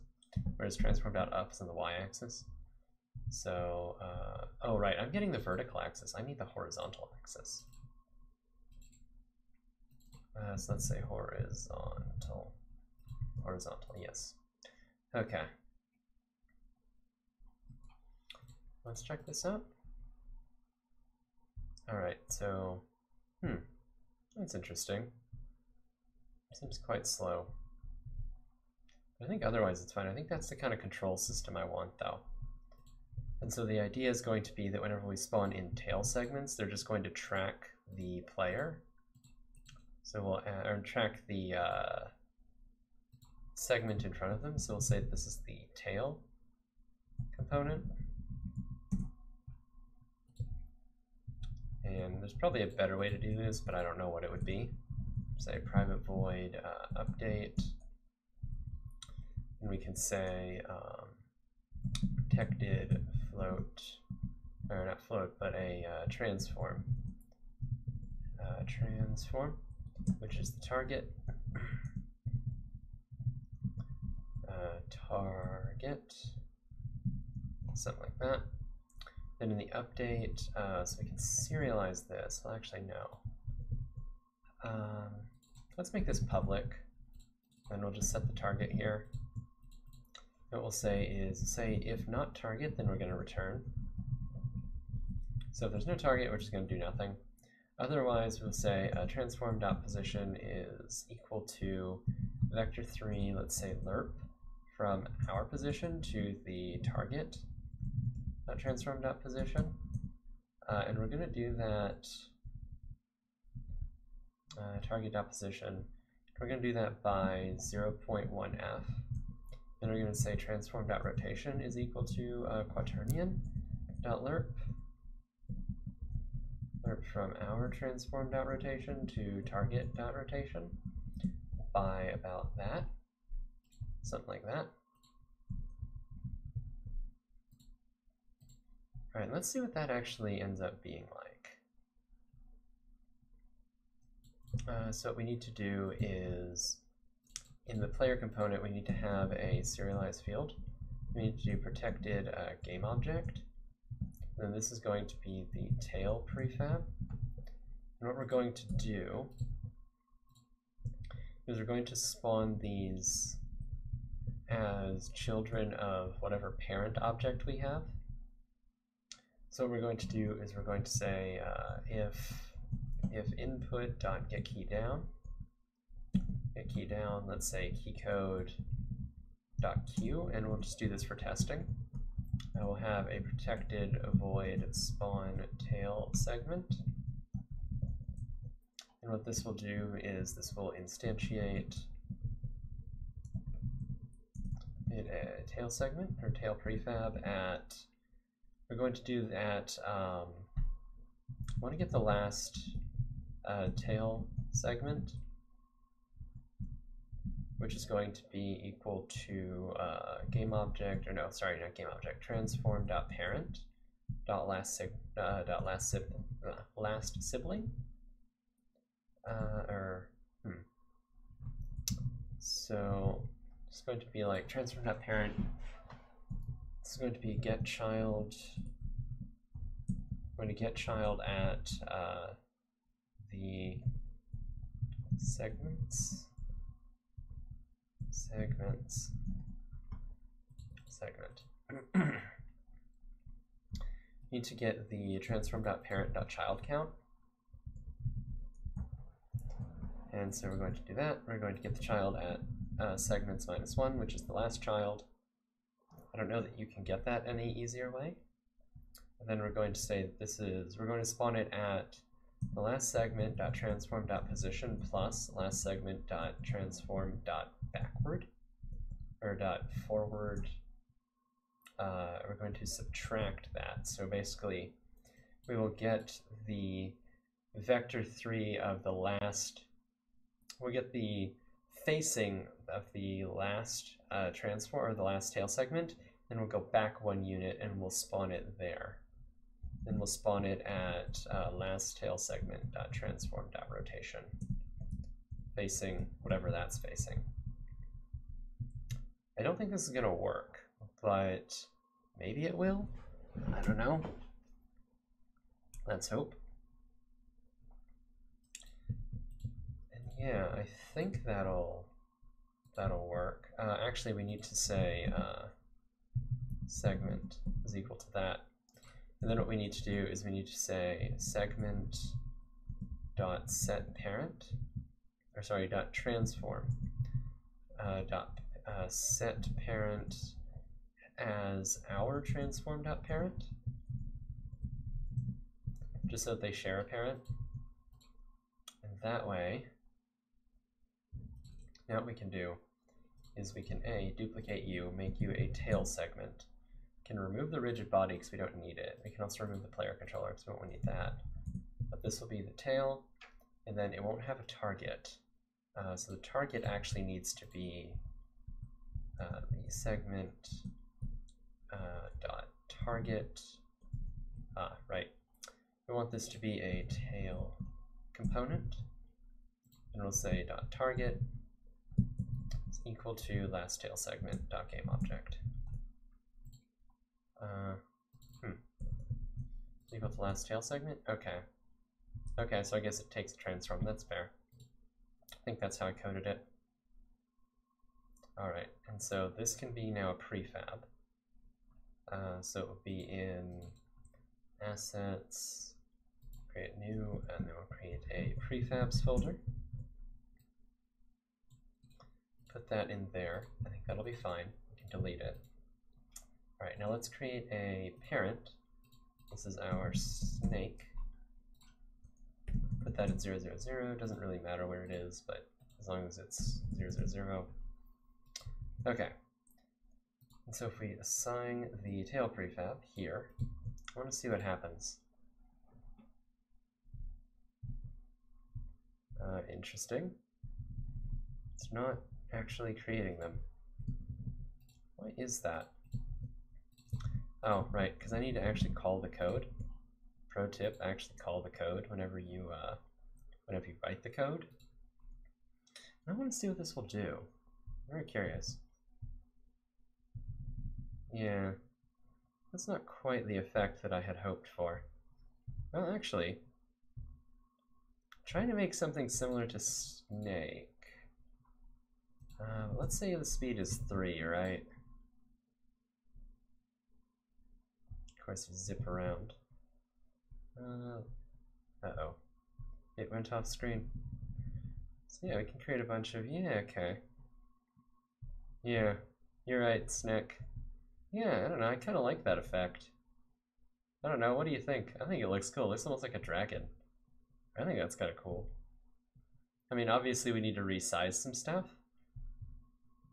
whereas transform dot up is on the y-axis. So, uh, oh right, I'm getting the vertical axis. I need the horizontal axis. Uh, so let's say horizontal. Horizontal, yes. Okay. Let's check this out. All right, so, hmm, that's interesting. Seems quite slow. I think otherwise it's fine. I think that's the kind of control system I want though. And so the idea is going to be that whenever we spawn in tail segments, they're just going to track the player. So we'll add, or track the uh, segment in front of them. So we'll say this is the tail component. And there's probably a better way to do this, but I don't know what it would be. Say private void uh, update. And we can say um, protected float, or not float, but a uh, transform. Uh, transform, which is the target. Uh, target, something like that. Then in the update, uh, so we can serialize this. Well, actually, no. Um, let's make this public. And we'll just set the target here. What we'll say is, say if not target, then we're going to return. So if there's no target, we're just going to do nothing. Otherwise, we'll say uh, transform.position is equal to vector3, let's say lerp, from our position to the target uh, transform.position. Uh, and we're going to do that uh, target.position. We're going to do that by 0.1f. Then we're going to say transform.rotation is equal to uh, quaternion.lerp. Lerp from our transform.rotation to target.rotation by about that. Something like that. All right, let's see what that actually ends up being like. Uh, so what we need to do is, in the player component, we need to have a serialized field. We need to do protected uh, game object. And then this is going to be the tail prefab. And what we're going to do is we're going to spawn these as children of whatever parent object we have. So what we're going to do is we're going to say uh, if if input dot get key down, get key down, let's say key code dot q, and we'll just do this for testing. I will have a protected void spawn tail segment. And what this will do is this will instantiate a tail segment or tail prefab at we're going to do that. Um, I want to get the last uh, tail segment, which is going to be equal to uh, game object, or no, sorry, not game object, transform dot parent dot last uh, dot last sibling, uh, last sibling, uh, or hmm. So it's going to be like transform dot parent is going to be get child. I'm going to get child at uh, the segments, segments, segment. Need to get the transform.parent.child count. And so we're going to do that. We're going to get the child at uh, segments minus one, which is the last child. I don't know that you can get that any easier way. And then we're going to say this is, we're going to spawn it at the last segment dot transform dot position plus last segment dot transform dot backward or dot forward. Uh, we're going to subtract that. So basically, we will get the vector three of the last. We'll get the facing of the last uh, transform or the last tail segment, and we'll go back one unit and we'll spawn it there. Then we'll spawn it at uh, last tail segment dot transform dot rotation, facing whatever that's facing. I don't think this is gonna work, but maybe it will. I don't know. Let's hope. And yeah, I think that'll that'll work. Uh, actually, we need to say uh, segment is equal to that. And then what we need to do is we need to say segment dot set parent, or sorry, dot transform uh, dot uh, set parent as our transform dot parent, just so that they share a parent. And that way, Now what we can do is we can A, duplicate you, make you a tail segment. Can remove the rigid body because we don't need it. We can also remove the player controller because we don't need that. But this will be the tail, and then it won't have a target. Uh, so the target actually needs to be uh, the segment uh, dot target. Ah, right. We want this to be a tail component, and we'll say dot target is equal to last tail segment dot game object. Uh, hmm. Equal to last tail segment? Okay. Okay, so I guess it takes a transform. That's fair. I think that's how I coded it. Alright, and so this can be now a prefab. Uh, so it will be in assets, create new, and then we'll create a prefabs folder. Put that in there. I think that'll be fine. We can delete it. Alright, now let's create a parent. This is our snake. Put that at 000. Doesn't really matter where it is, but as long as it's 000. Okay. And so if we assign the tail prefab here, I want to see what happens. Uh, interesting. It's not actually creating them. Why is that? Oh, right, because I need to actually call the code. Pro tip, actually call the code whenever you uh, whenever you write the code. I want to see what this will do. I'm very curious. Yeah, that's not quite the effect that I had hoped for. Well, actually, trying to make something similar to Snake. Uh, let's say the speed is 3, right? Of course, zip around. Uh, uh-oh. It went off screen. So yeah, we can create a bunch of, yeah, okay. Yeah, you're right, Snick. Yeah, I don't know, I kind of like that effect. I don't know, what do you think? I think it looks cool. It looks almost like a dragon. I think that's kind of cool. I mean, obviously we need to resize some stuff.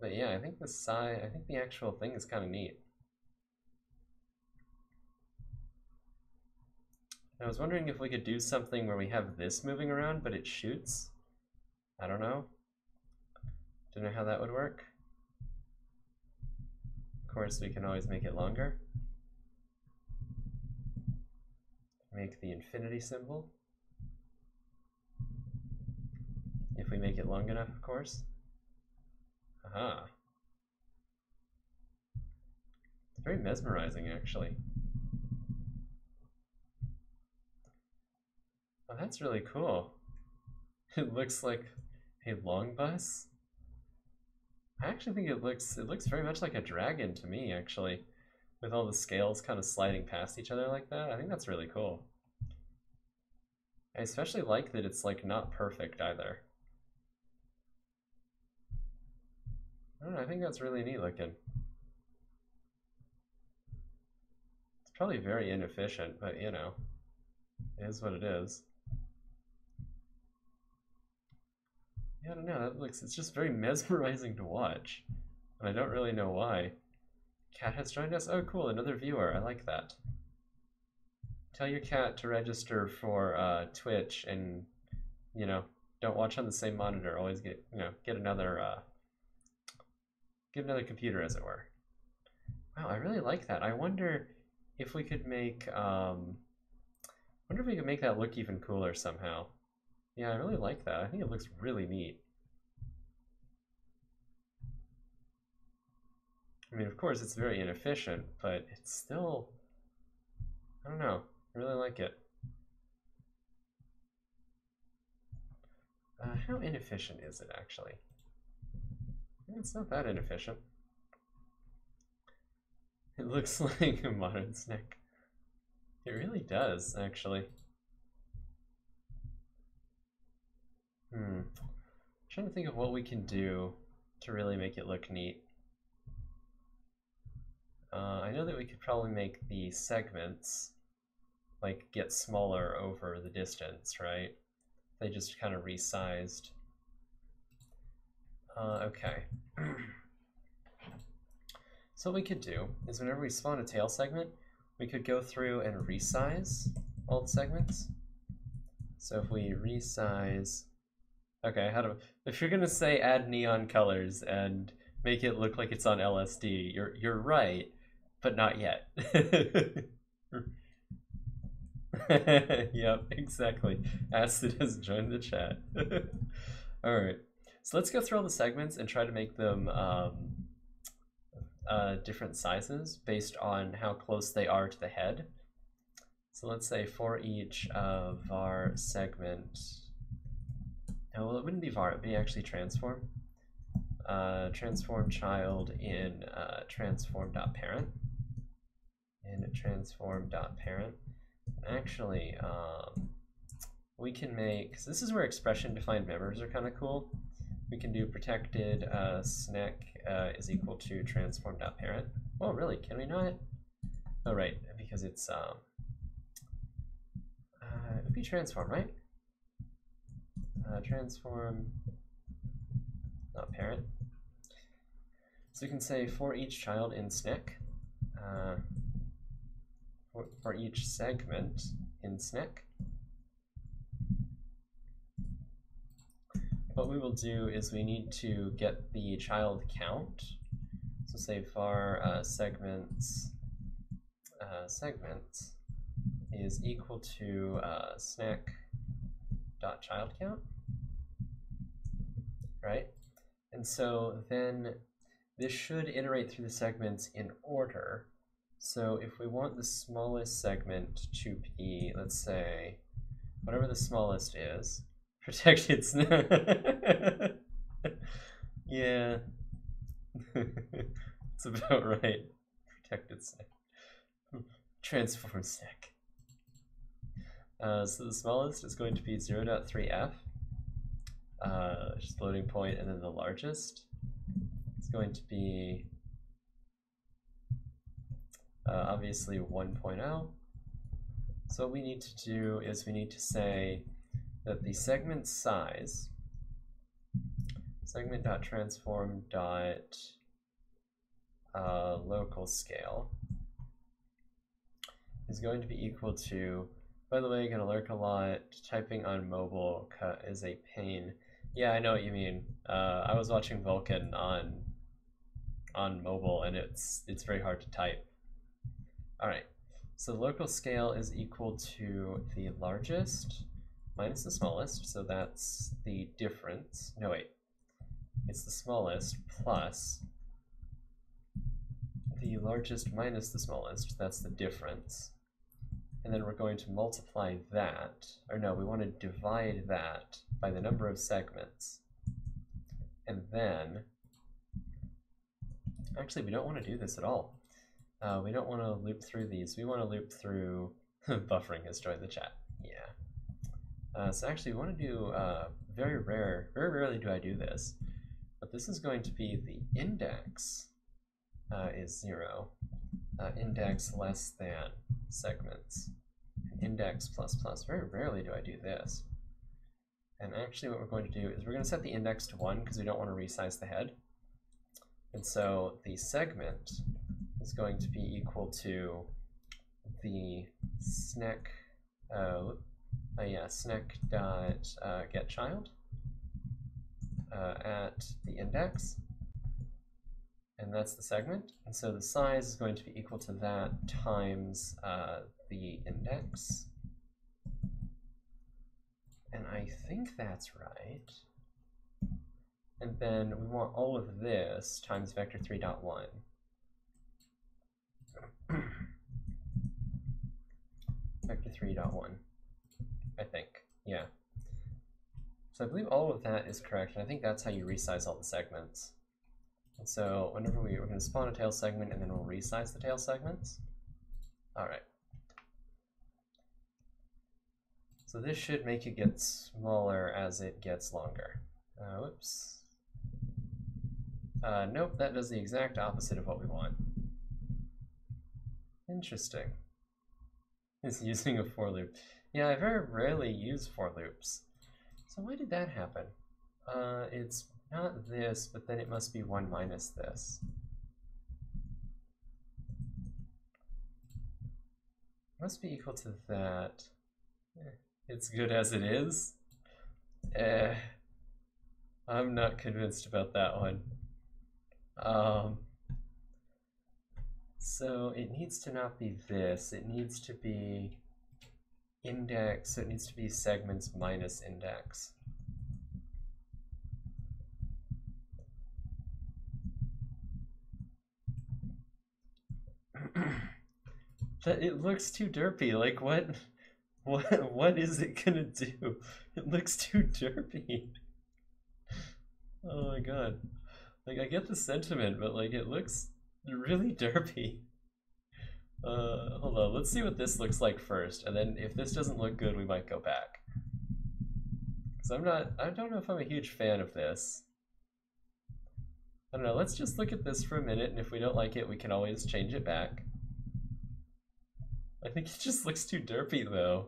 But yeah, I think the size, I think the actual thing is kind of neat. I was wondering if we could do something where we have this moving around, but it shoots. I don't know. Don't know how that would work. Of course, we can always make it longer. Make the infinity symbol. If we make it long enough, of course. Aha. It's very mesmerizing, actually. Oh, that's really cool. It looks like a long bus. I actually think it looks it looks very much like a dragon to me, actually, with all the scales kind of sliding past each other like that. I think that's really cool. I especially like that it's like not perfect either. I don't know, I think that's really neat looking. It's probably very inefficient, but you know, it is what it is. Yeah, I don't know. That looks. It's just very mesmerizing to watch, and I don't really know why. Cat has joined us. Oh, cool! Another viewer. I like that. Tell your cat to register for uh, Twitch, and you know, don't watch on the same monitor. Always get you know get another uh, get another computer, as it were. Wow, I really like that. I wonder if we could make. Um, I wonder if we could make that look even cooler somehow. Yeah, I really like that. I think it looks really neat. I mean, of course, it's very inefficient, but it's still, I don't know, I really like it. Uh, how inefficient is it, actually? It's not that inefficient. It looks like a modern snack. It really does, actually. Hmm. I'm trying to think of what we can do to really make it look neat. Uh, I know that we could probably make the segments like get smaller over the distance, right? They just kind of resized. Uh, okay. so what we could do is whenever we spawn a tail segment, we could go through and resize all the segments. So if we resize, okay, how do if you're gonna say add neon colors and make it look like it's on LSD, you're you're right, but not yet. yep, exactly. Acid has joined the chat. all right, so let's go through all the segments and try to make them um, uh, different sizes based on how close they are to the head. So let's say for each of our segment, no, well, it wouldn't be var, it would be actually transform. Uh, transform child in uh, transform.parent. In transform.parent. Actually, um, we can make, this is where expression defined members are kind of cool. We can do protected uh, snec uh, is equal to transform.parent. Oh, really? Can we not? Oh, right, because it's, um, uh, it would be transform, right? Uh, transform, not parent. So we can say for each child in snec, uh, for, for each segment in snec, what we will do is we need to get the child count. So say var uh, segments uh, segments is equal to uh, snec dot child count, right? And so then this should iterate through the segments in order. So if we want the smallest segment to be, let's say, whatever the smallest is, protected yeah. it's about right. Protected snec. Hmm. Transform snec. Uh, so the smallest is going to be 0 0.3f, uh, floating point, and then the largest is going to be uh, obviously 1.0. So what we need to do is we need to say that the segment size segment dot transform dot uh, local scale is going to be equal to by the way, gonna lurk a lot. Typing on mobile is a pain. Yeah, I know what you mean. Uh, I was watching Vulcan on on mobile, and it's it's very hard to type. All right, so the local scale is equal to the largest minus the smallest, so that's the difference. No, wait, it's the smallest plus the largest minus the smallest, that's the difference and then we're going to multiply that, or no, we want to divide that by the number of segments. And then, actually we don't want to do this at all. Uh, we don't want to loop through these. We want to loop through, buffering has joined the chat, yeah. Uh, so actually we want to do, uh, very rare, very rarely do I do this, but this is going to be the index uh, is zero, uh, index less than segments. Index plus plus. Very rarely do I do this. And actually what we're going to do is we're going to set the index to 1 because we don't want to resize the head. And so the segment is going to be equal to the snec, uh, uh, yeah, snec dot uh, get child uh, at the index and that's the segment. And so the size is going to be equal to that times uh, the index. And I think that's right. And then we want all of this times vector 3.1. vector 3.1, I think, yeah. So I believe all of that is correct, and I think that's how you resize all the segments. So whenever we, we're to spawn a tail segment and then we'll resize the tail segments. All right. So this should make it get smaller as it gets longer. Uh, whoops. Uh, nope, that does the exact opposite of what we want. Interesting. It's using a for loop. Yeah, I very rarely use for loops. So why did that happen? Uh, it's not this, but then it must be 1 minus this. Must be equal to that. Eh, it's good as it is. Eh, I'm not convinced about that one. Um, so it needs to not be this. It needs to be index. So it needs to be segments minus index. that it looks too derpy. Like what? What? What is it gonna do? It looks too derpy. Oh my god. Like I get the sentiment, but like it looks really derpy. Uh, hold on, let's see what this looks like first, and then if this doesn't look good, we might go back. Cause I'm not, I don't know if I'm a huge fan of this. I don't know, let's just look at this for a minute, and if we don't like it, we can always change it back. I think it just looks too derpy though.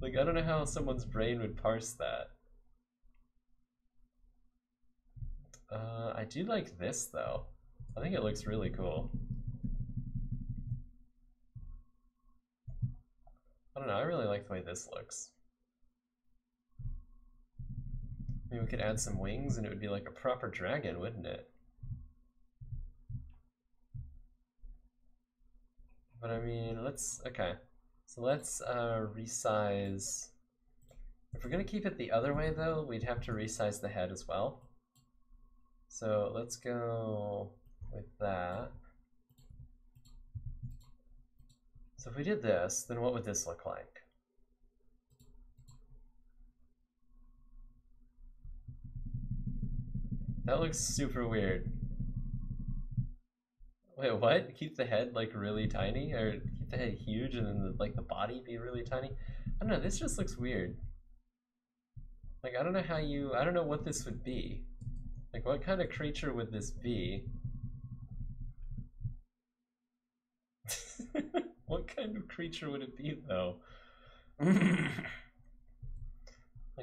Like, I don't know how someone's brain would parse that. Uh, I do like this though. I think it looks really cool. I don't know, I really like the way this looks. Maybe we could add some wings and it would be like a proper dragon, wouldn't it? But I mean, let's, okay. So let's uh, resize. If we're gonna keep it the other way though, we'd have to resize the head as well. So let's go with that. So if we did this, then what would this look like? That looks super weird. Wait, what? Keep the head like really tiny, or keep the head huge and then the, like the body be really tiny? I don't know. This just looks weird. Like I don't know how you. I don't know what this would be. Like what kind of creature would this be? what kind of creature would it be though? like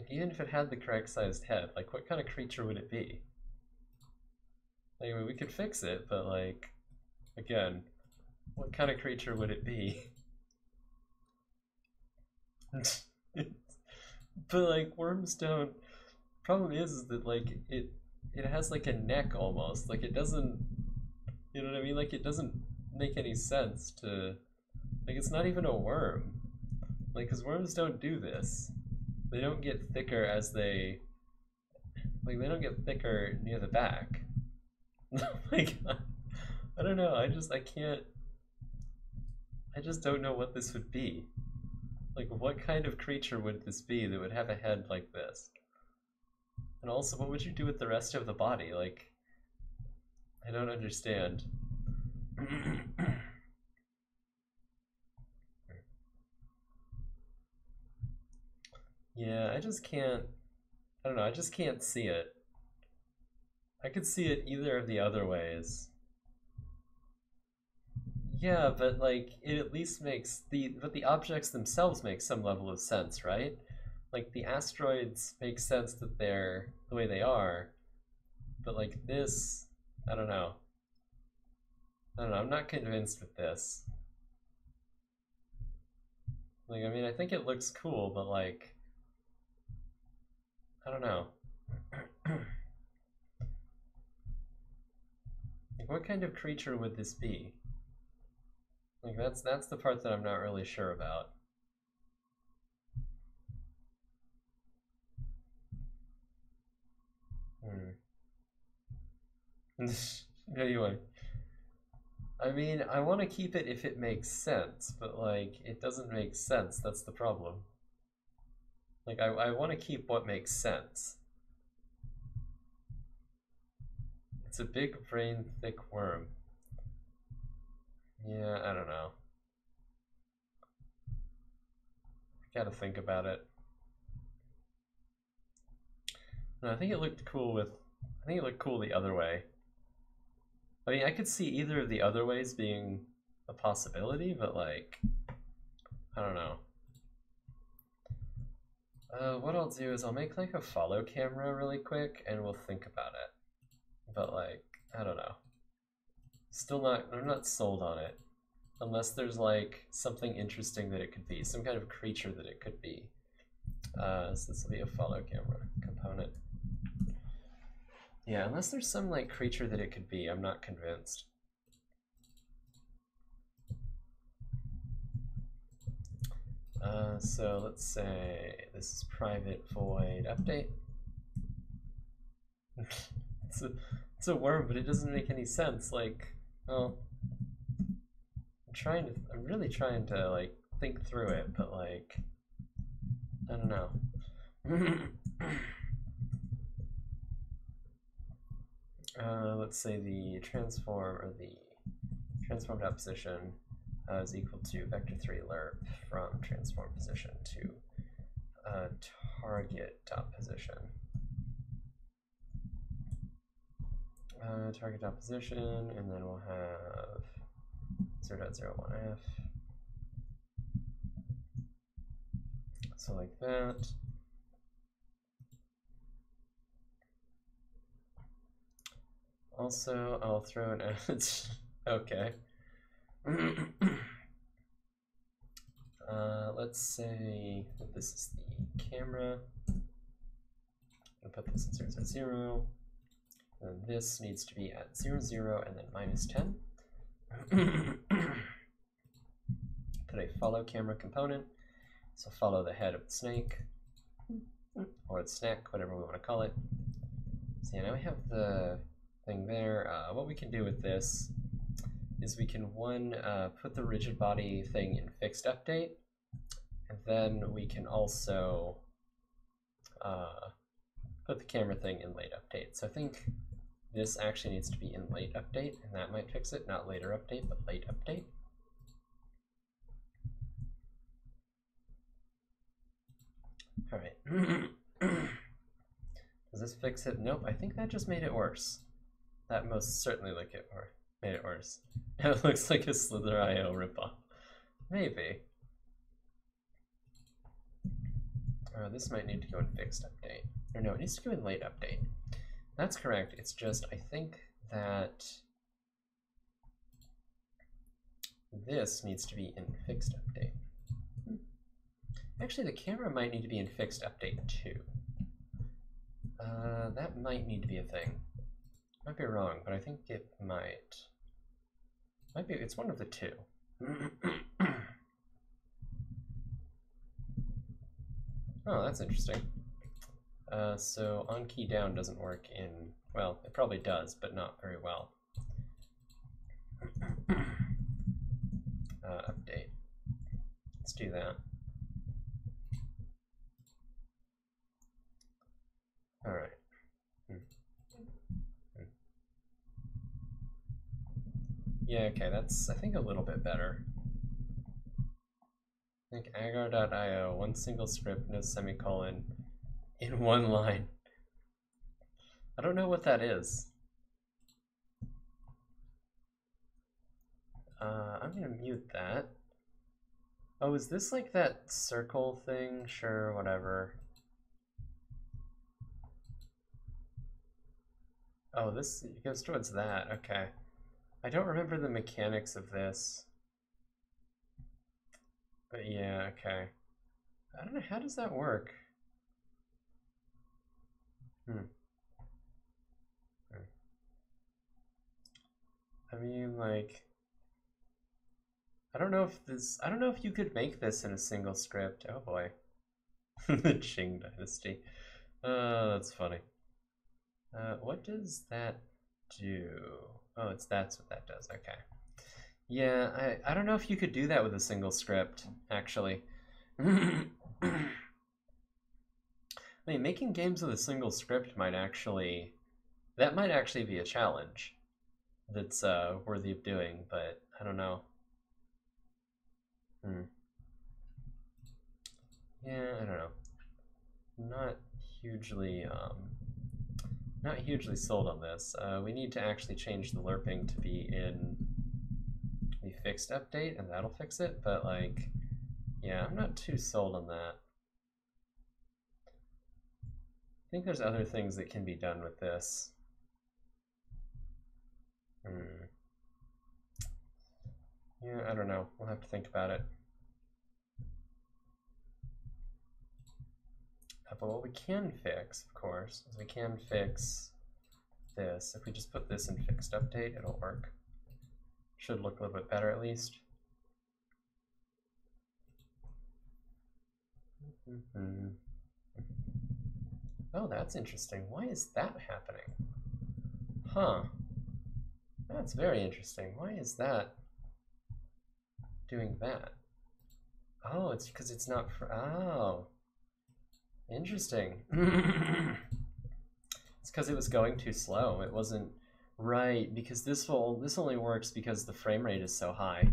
even if it had the correct sized head, like what kind of creature would it be? Like, I mean, we could fix it, but like Again, what kind of creature would it be? but like worms don't problem is, is that like it it has like a neck almost like it doesn't you know what i mean? Like it doesn't make any sense to like it's not even a worm. Like because worms don't do this. They don't get thicker as they like they don't get thicker near the back. Oh my god I don't know. I just I can't. I just don't know what this would be. Like, what kind of creature would this be that would have a head like this? And also, what would you do with the rest of the body? Like, I don't understand. yeah, I just can't. I don't know. I just can't see it. I could see it either of the other ways. Yeah, but like it at least makes the but the objects themselves make some level of sense, right? Like the asteroids make sense that they're the way they are, but like this, I don't know. I don't know. I'm not convinced with this. Like, I mean, I think it looks cool, but like, I don't know. like, what kind of creature would this be? Like that's that's the part that I'm not really sure about. Hmm. anyway. I mean, I want to keep it if it makes sense, but like, it doesn't make sense. That's the problem. Like, I, I want to keep what makes sense. It's a big brain, thick worm. Yeah, I don't know. Gotta think about it. No, I think it looked cool with. I think it looked cool the other way. I mean, I could see either of the other ways being a possibility, but like, I don't know. Uh, what I'll do is I'll make like a follow camera really quick and we'll think about it. But like, I don't know. Still not, I'm not sold on it. Unless there's like something interesting that it could be, some kind of creature that it could be. Uh, so this will be a follow camera component. Yeah, unless there's some like creature that it could be, I'm not convinced. Uh, so let's say this is private void update. it's a it's a worm, but it doesn't make any sense. Like, well, I'm trying to, I'm really trying to like think through it, but like, I don't know. uh, let's say the transform or the transform dot position uh, is equal to vector 3 lerp from transform position to uh, target dot position. Uh, target dot position, and then we'll have 0.01f. So like that. Also, I'll throw an edge. okay. uh, let's say that this is the camera. I'll put this in 0, 0, 0. And this needs to be at 0, 0, and then minus 10. put a follow camera component. So follow the head of the snake, or the snack, whatever we want to call it. So yeah, now we have the thing there. Uh, what we can do with this is we can one uh, put the rigid body thing in fixed update, and then we can also uh, put the camera thing in late update. So I think this actually needs to be in late update, and that might fix it. Not later update, but late update. All right. Does this fix it? Nope. I think that just made it worse. That most certainly look it or made it worse. It looks like a Slither.io ripoff. Maybe. Uh, this might need to go in fixed update. Or no, it needs to go in late update. That's correct. It's just, I think that this needs to be in fixed update. Actually, the camera might need to be in fixed update too. Uh, that might need to be a thing. Might be wrong, but I think it might. Might be, it's one of the two. oh, that's interesting. Uh, so on key down doesn't work in, well, it probably does, but not very well. uh, update. Let's do that. All right. Hmm. Hmm. Yeah, okay, that's, I think, a little bit better. I think agar.io, one single script, no semicolon, in one line. I don't know what that is. Uh, I'm gonna mute that. Oh, is this like that circle thing? Sure, whatever. Oh, this goes towards that. Okay. I don't remember the mechanics of this. But yeah, okay. I don't know, how does that work? Hmm. I mean, like, I don't know if this, I don't know if you could make this in a single script. Oh boy. the Qing Dynasty. Uh, that's funny. Uh, what does that do? Oh, it's that's what that does. Okay. Yeah, I, I don't know if you could do that with a single script, actually. I mean, making games with a single script might actually, that might actually be a challenge that's uh, worthy of doing, but I don't know. Hmm. Yeah, I don't know. Not hugely, um, not hugely sold on this. Uh, we need to actually change the lerping to be in the fixed update, and that'll fix it, but like, yeah, I'm not too sold on that. Think there's other things that can be done with this. Hmm. Yeah, I don't know. We'll have to think about it. Uh, but what we can fix, of course, is we can fix this. If we just put this in fixed update, it'll work. Should look a little bit better at least. Mm -hmm. Oh, that's interesting. Why is that happening? Huh. That's very interesting. Why is that doing that? Oh, it's because it's not for, oh. Interesting. it's because it was going too slow. It wasn't right because this will this only works because the frame rate is so high.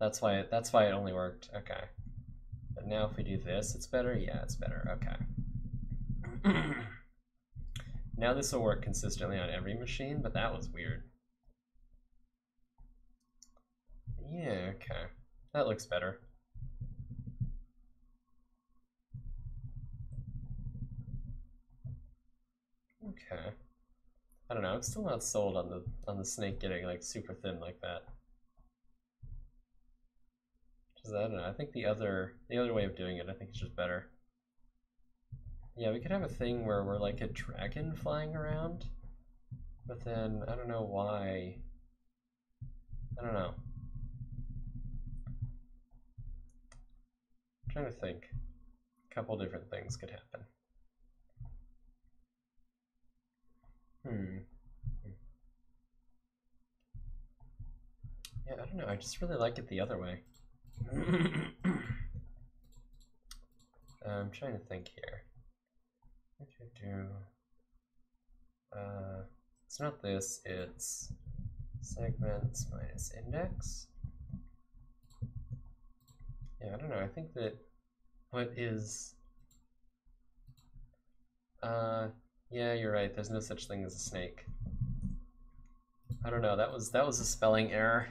That's why it, that's why it only worked. Okay. But now if we do this, it's better? Yeah, it's better. Okay. now this will work consistently on every machine, but that was weird. Yeah, okay. That looks better. Okay. I don't know, I'm still not sold on the on the snake getting like super thin like that. Just, I don't know, I think the other the other way of doing it I think is just better. Yeah, we could have a thing where we're like a dragon flying around, but then I don't know why. I don't know. trying to think. A couple different things could happen. Hmm. Yeah, I don't know. I just really like it the other way. I'm trying to think here. What do do? Uh, it's not this. It's segments minus index. Yeah, I don't know. I think that what is uh yeah, you're right. There's no such thing as a snake. I don't know. That was that was a spelling error.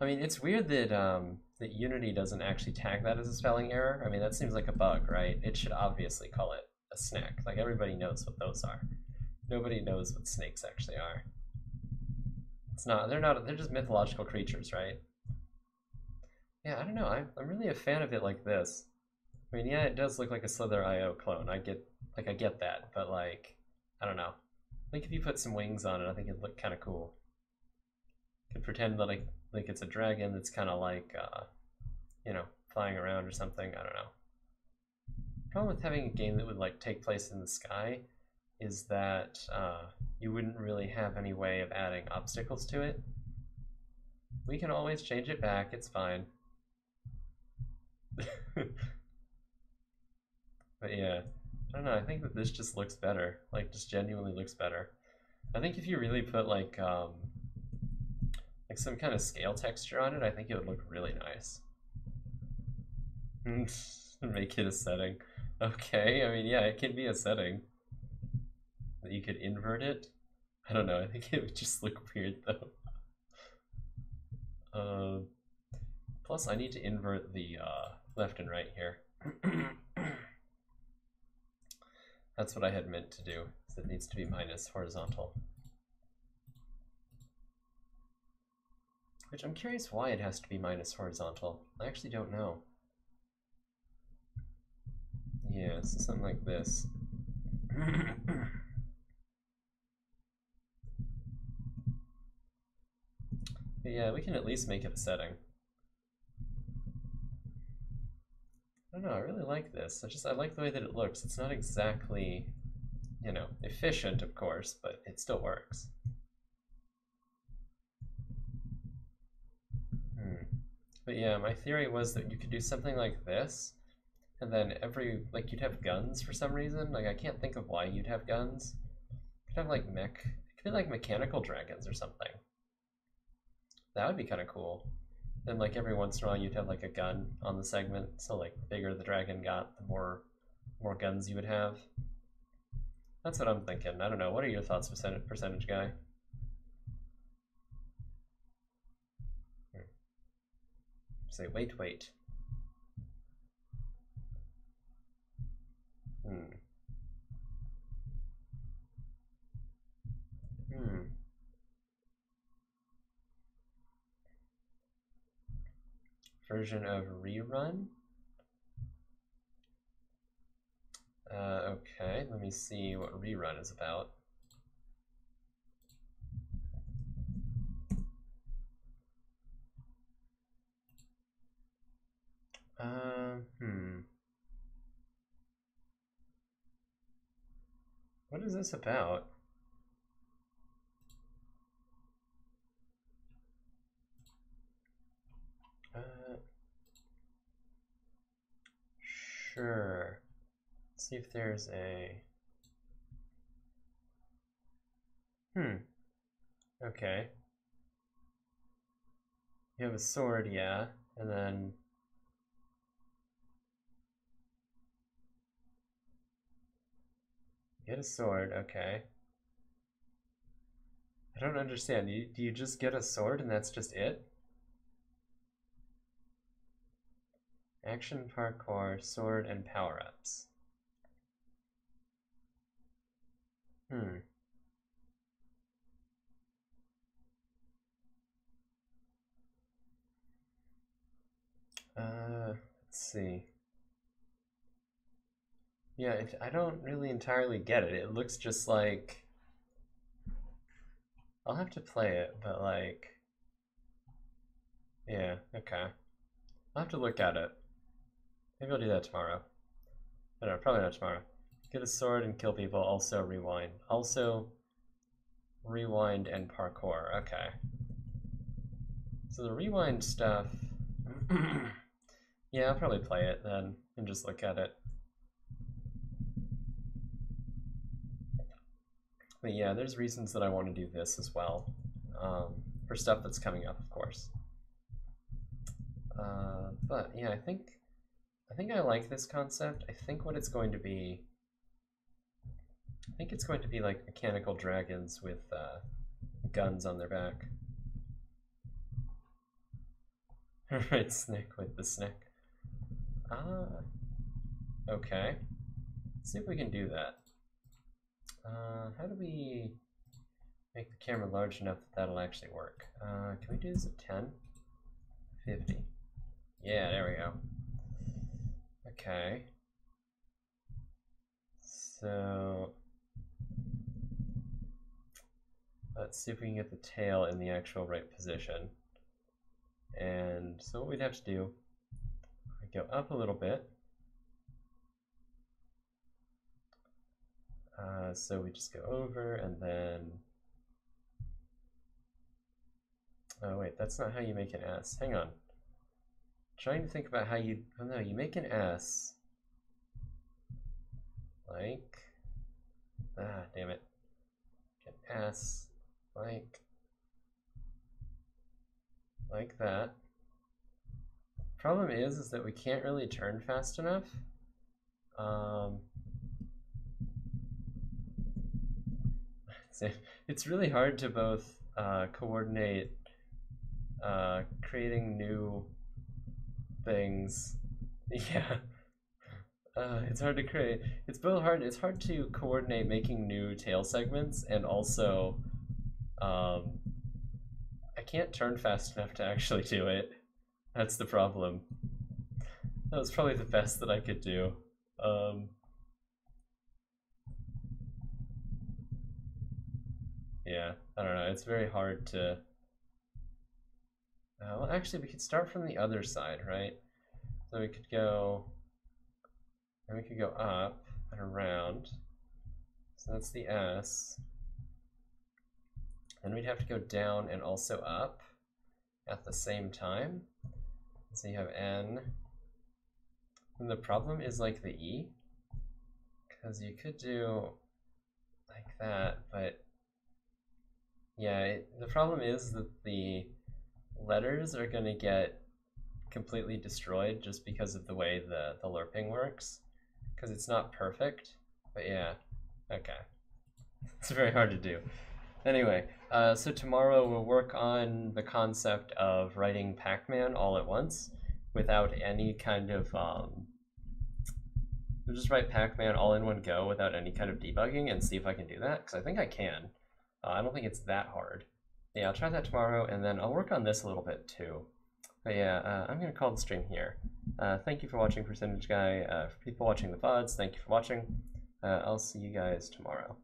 I mean, it's weird that um that Unity doesn't actually tag that as a spelling error. I mean, that seems like a bug, right? It should obviously call it a snack. Like everybody knows what those are. Nobody knows what snakes actually are. It's not. They're not. They're just mythological creatures, right? Yeah, I don't know. I'm, I'm really a fan of it like this. I mean, yeah, it does look like a Slither.io clone. I get, like, I get that, but like, I don't know. I think if you put some wings on it, I think it'd look kind of cool. Could pretend that like, like it's a dragon that's kind of like, uh, you know, flying around or something. I don't know. Problem with having a game that would like take place in the sky is that uh, you wouldn't really have any way of adding obstacles to it. We can always change it back. It's fine. but yeah, I don't know. I think that this just looks better. Like, just genuinely looks better. I think if you really put like um, like some kind of scale texture on it, I think it would look really nice. Make it a setting. Okay, I mean, yeah, it can be a setting. That you could invert it. I don't know. I think it would just look weird though. Uh, plus, I need to invert the uh, left and right here. That's what I had meant to do. So it needs to be minus horizontal. Which I'm curious why it has to be minus horizontal. I actually don't know. Yeah, so something like this. yeah, we can at least make it a setting. I don't know, I really like this. I just, I like the way that it looks. It's not exactly, you know, efficient, of course, but it still works. Hmm. But yeah, my theory was that you could do something like this, and then every, like, you'd have guns for some reason. Like, I can't think of why you'd have guns. You could have, like, mech, it could be, like, mechanical dragons or something. That would be kind of cool. Then like every once in a while you'd have like a gun on the segment, so like the bigger the dragon got, the more more guns you would have. That's what I'm thinking. I don't know. What are your thoughts, percentage percentage guy? Hmm. Say wait, wait. Hmm. Hmm. Version of rerun? Uh, okay, let me see what rerun is about. Uh, hmm. What is this about? Uh, sure. Let's see if there's a. Hmm. Okay. You have a sword, yeah, and then. Get a sword, okay. I don't understand. Do you, do you just get a sword and that's just it? Action, parkour, sword, and power-ups. Hmm. Uh, let's see. Yeah, it, I don't really entirely get it. It looks just like... I'll have to play it, but like... Yeah, okay. I'll have to look at it. Maybe I'll do that tomorrow. I don't know, probably not tomorrow. Get a sword and kill people, also rewind. Also, rewind and parkour, okay. So the rewind stuff... yeah, I'll probably play it then, and just look at it. But yeah, there's reasons that I want to do this as well. Um, for stuff that's coming up, of course. Uh, but yeah, I think I think I like this concept. I think what it's going to be, I think it's going to be like mechanical dragons with uh, guns on their back. right, Snick with the Snick. Ah, okay. Let's see if we can do that. Uh, how do we make the camera large enough that that'll actually work? Uh, can we do this at 10? 50. Yeah, there we go. Okay. So let's see if we can get the tail in the actual right position. And so what we'd have to do, we go up a little bit. Uh, so we just go over and then, oh wait, that's not how you make an S. Hang on trying to think about how you, oh no, you make an S. Like, ah, damn it. An S, like, like that. Problem is, is that we can't really turn fast enough. Um, it's really hard to both uh, coordinate uh, creating new things. Yeah. Uh, it's hard to create. It's both hard. It's hard to coordinate making new tail segments and also, um, I can't turn fast enough to actually do it. That's the problem. That was probably the best that I could do. Um, yeah, I don't know. It's very hard to uh, well, actually, we could start from the other side, right? So we could go, and we could go up and around. So that's the S. Then we'd have to go down and also up at the same time. So you have N. And the problem is like the E, because you could do like that, but yeah, the problem is that the letters are going to get completely destroyed just because of the way the, the lerping works. Because it's not perfect. But yeah, okay. It's very hard to do. Anyway, uh, so tomorrow we'll work on the concept of writing Pac-Man all at once without any kind of, um, we'll just write Pac-Man all in one go without any kind of debugging and see if I can do that, because I think I can. Uh, I don't think it's that hard yeah, I'll try that tomorrow, and then I'll work on this a little bit too. But yeah, uh, I'm gonna call the stream here. Uh, thank you for watching, Percentage Guy. Uh, for people watching the VODs, thank you for watching. Uh, I'll see you guys tomorrow.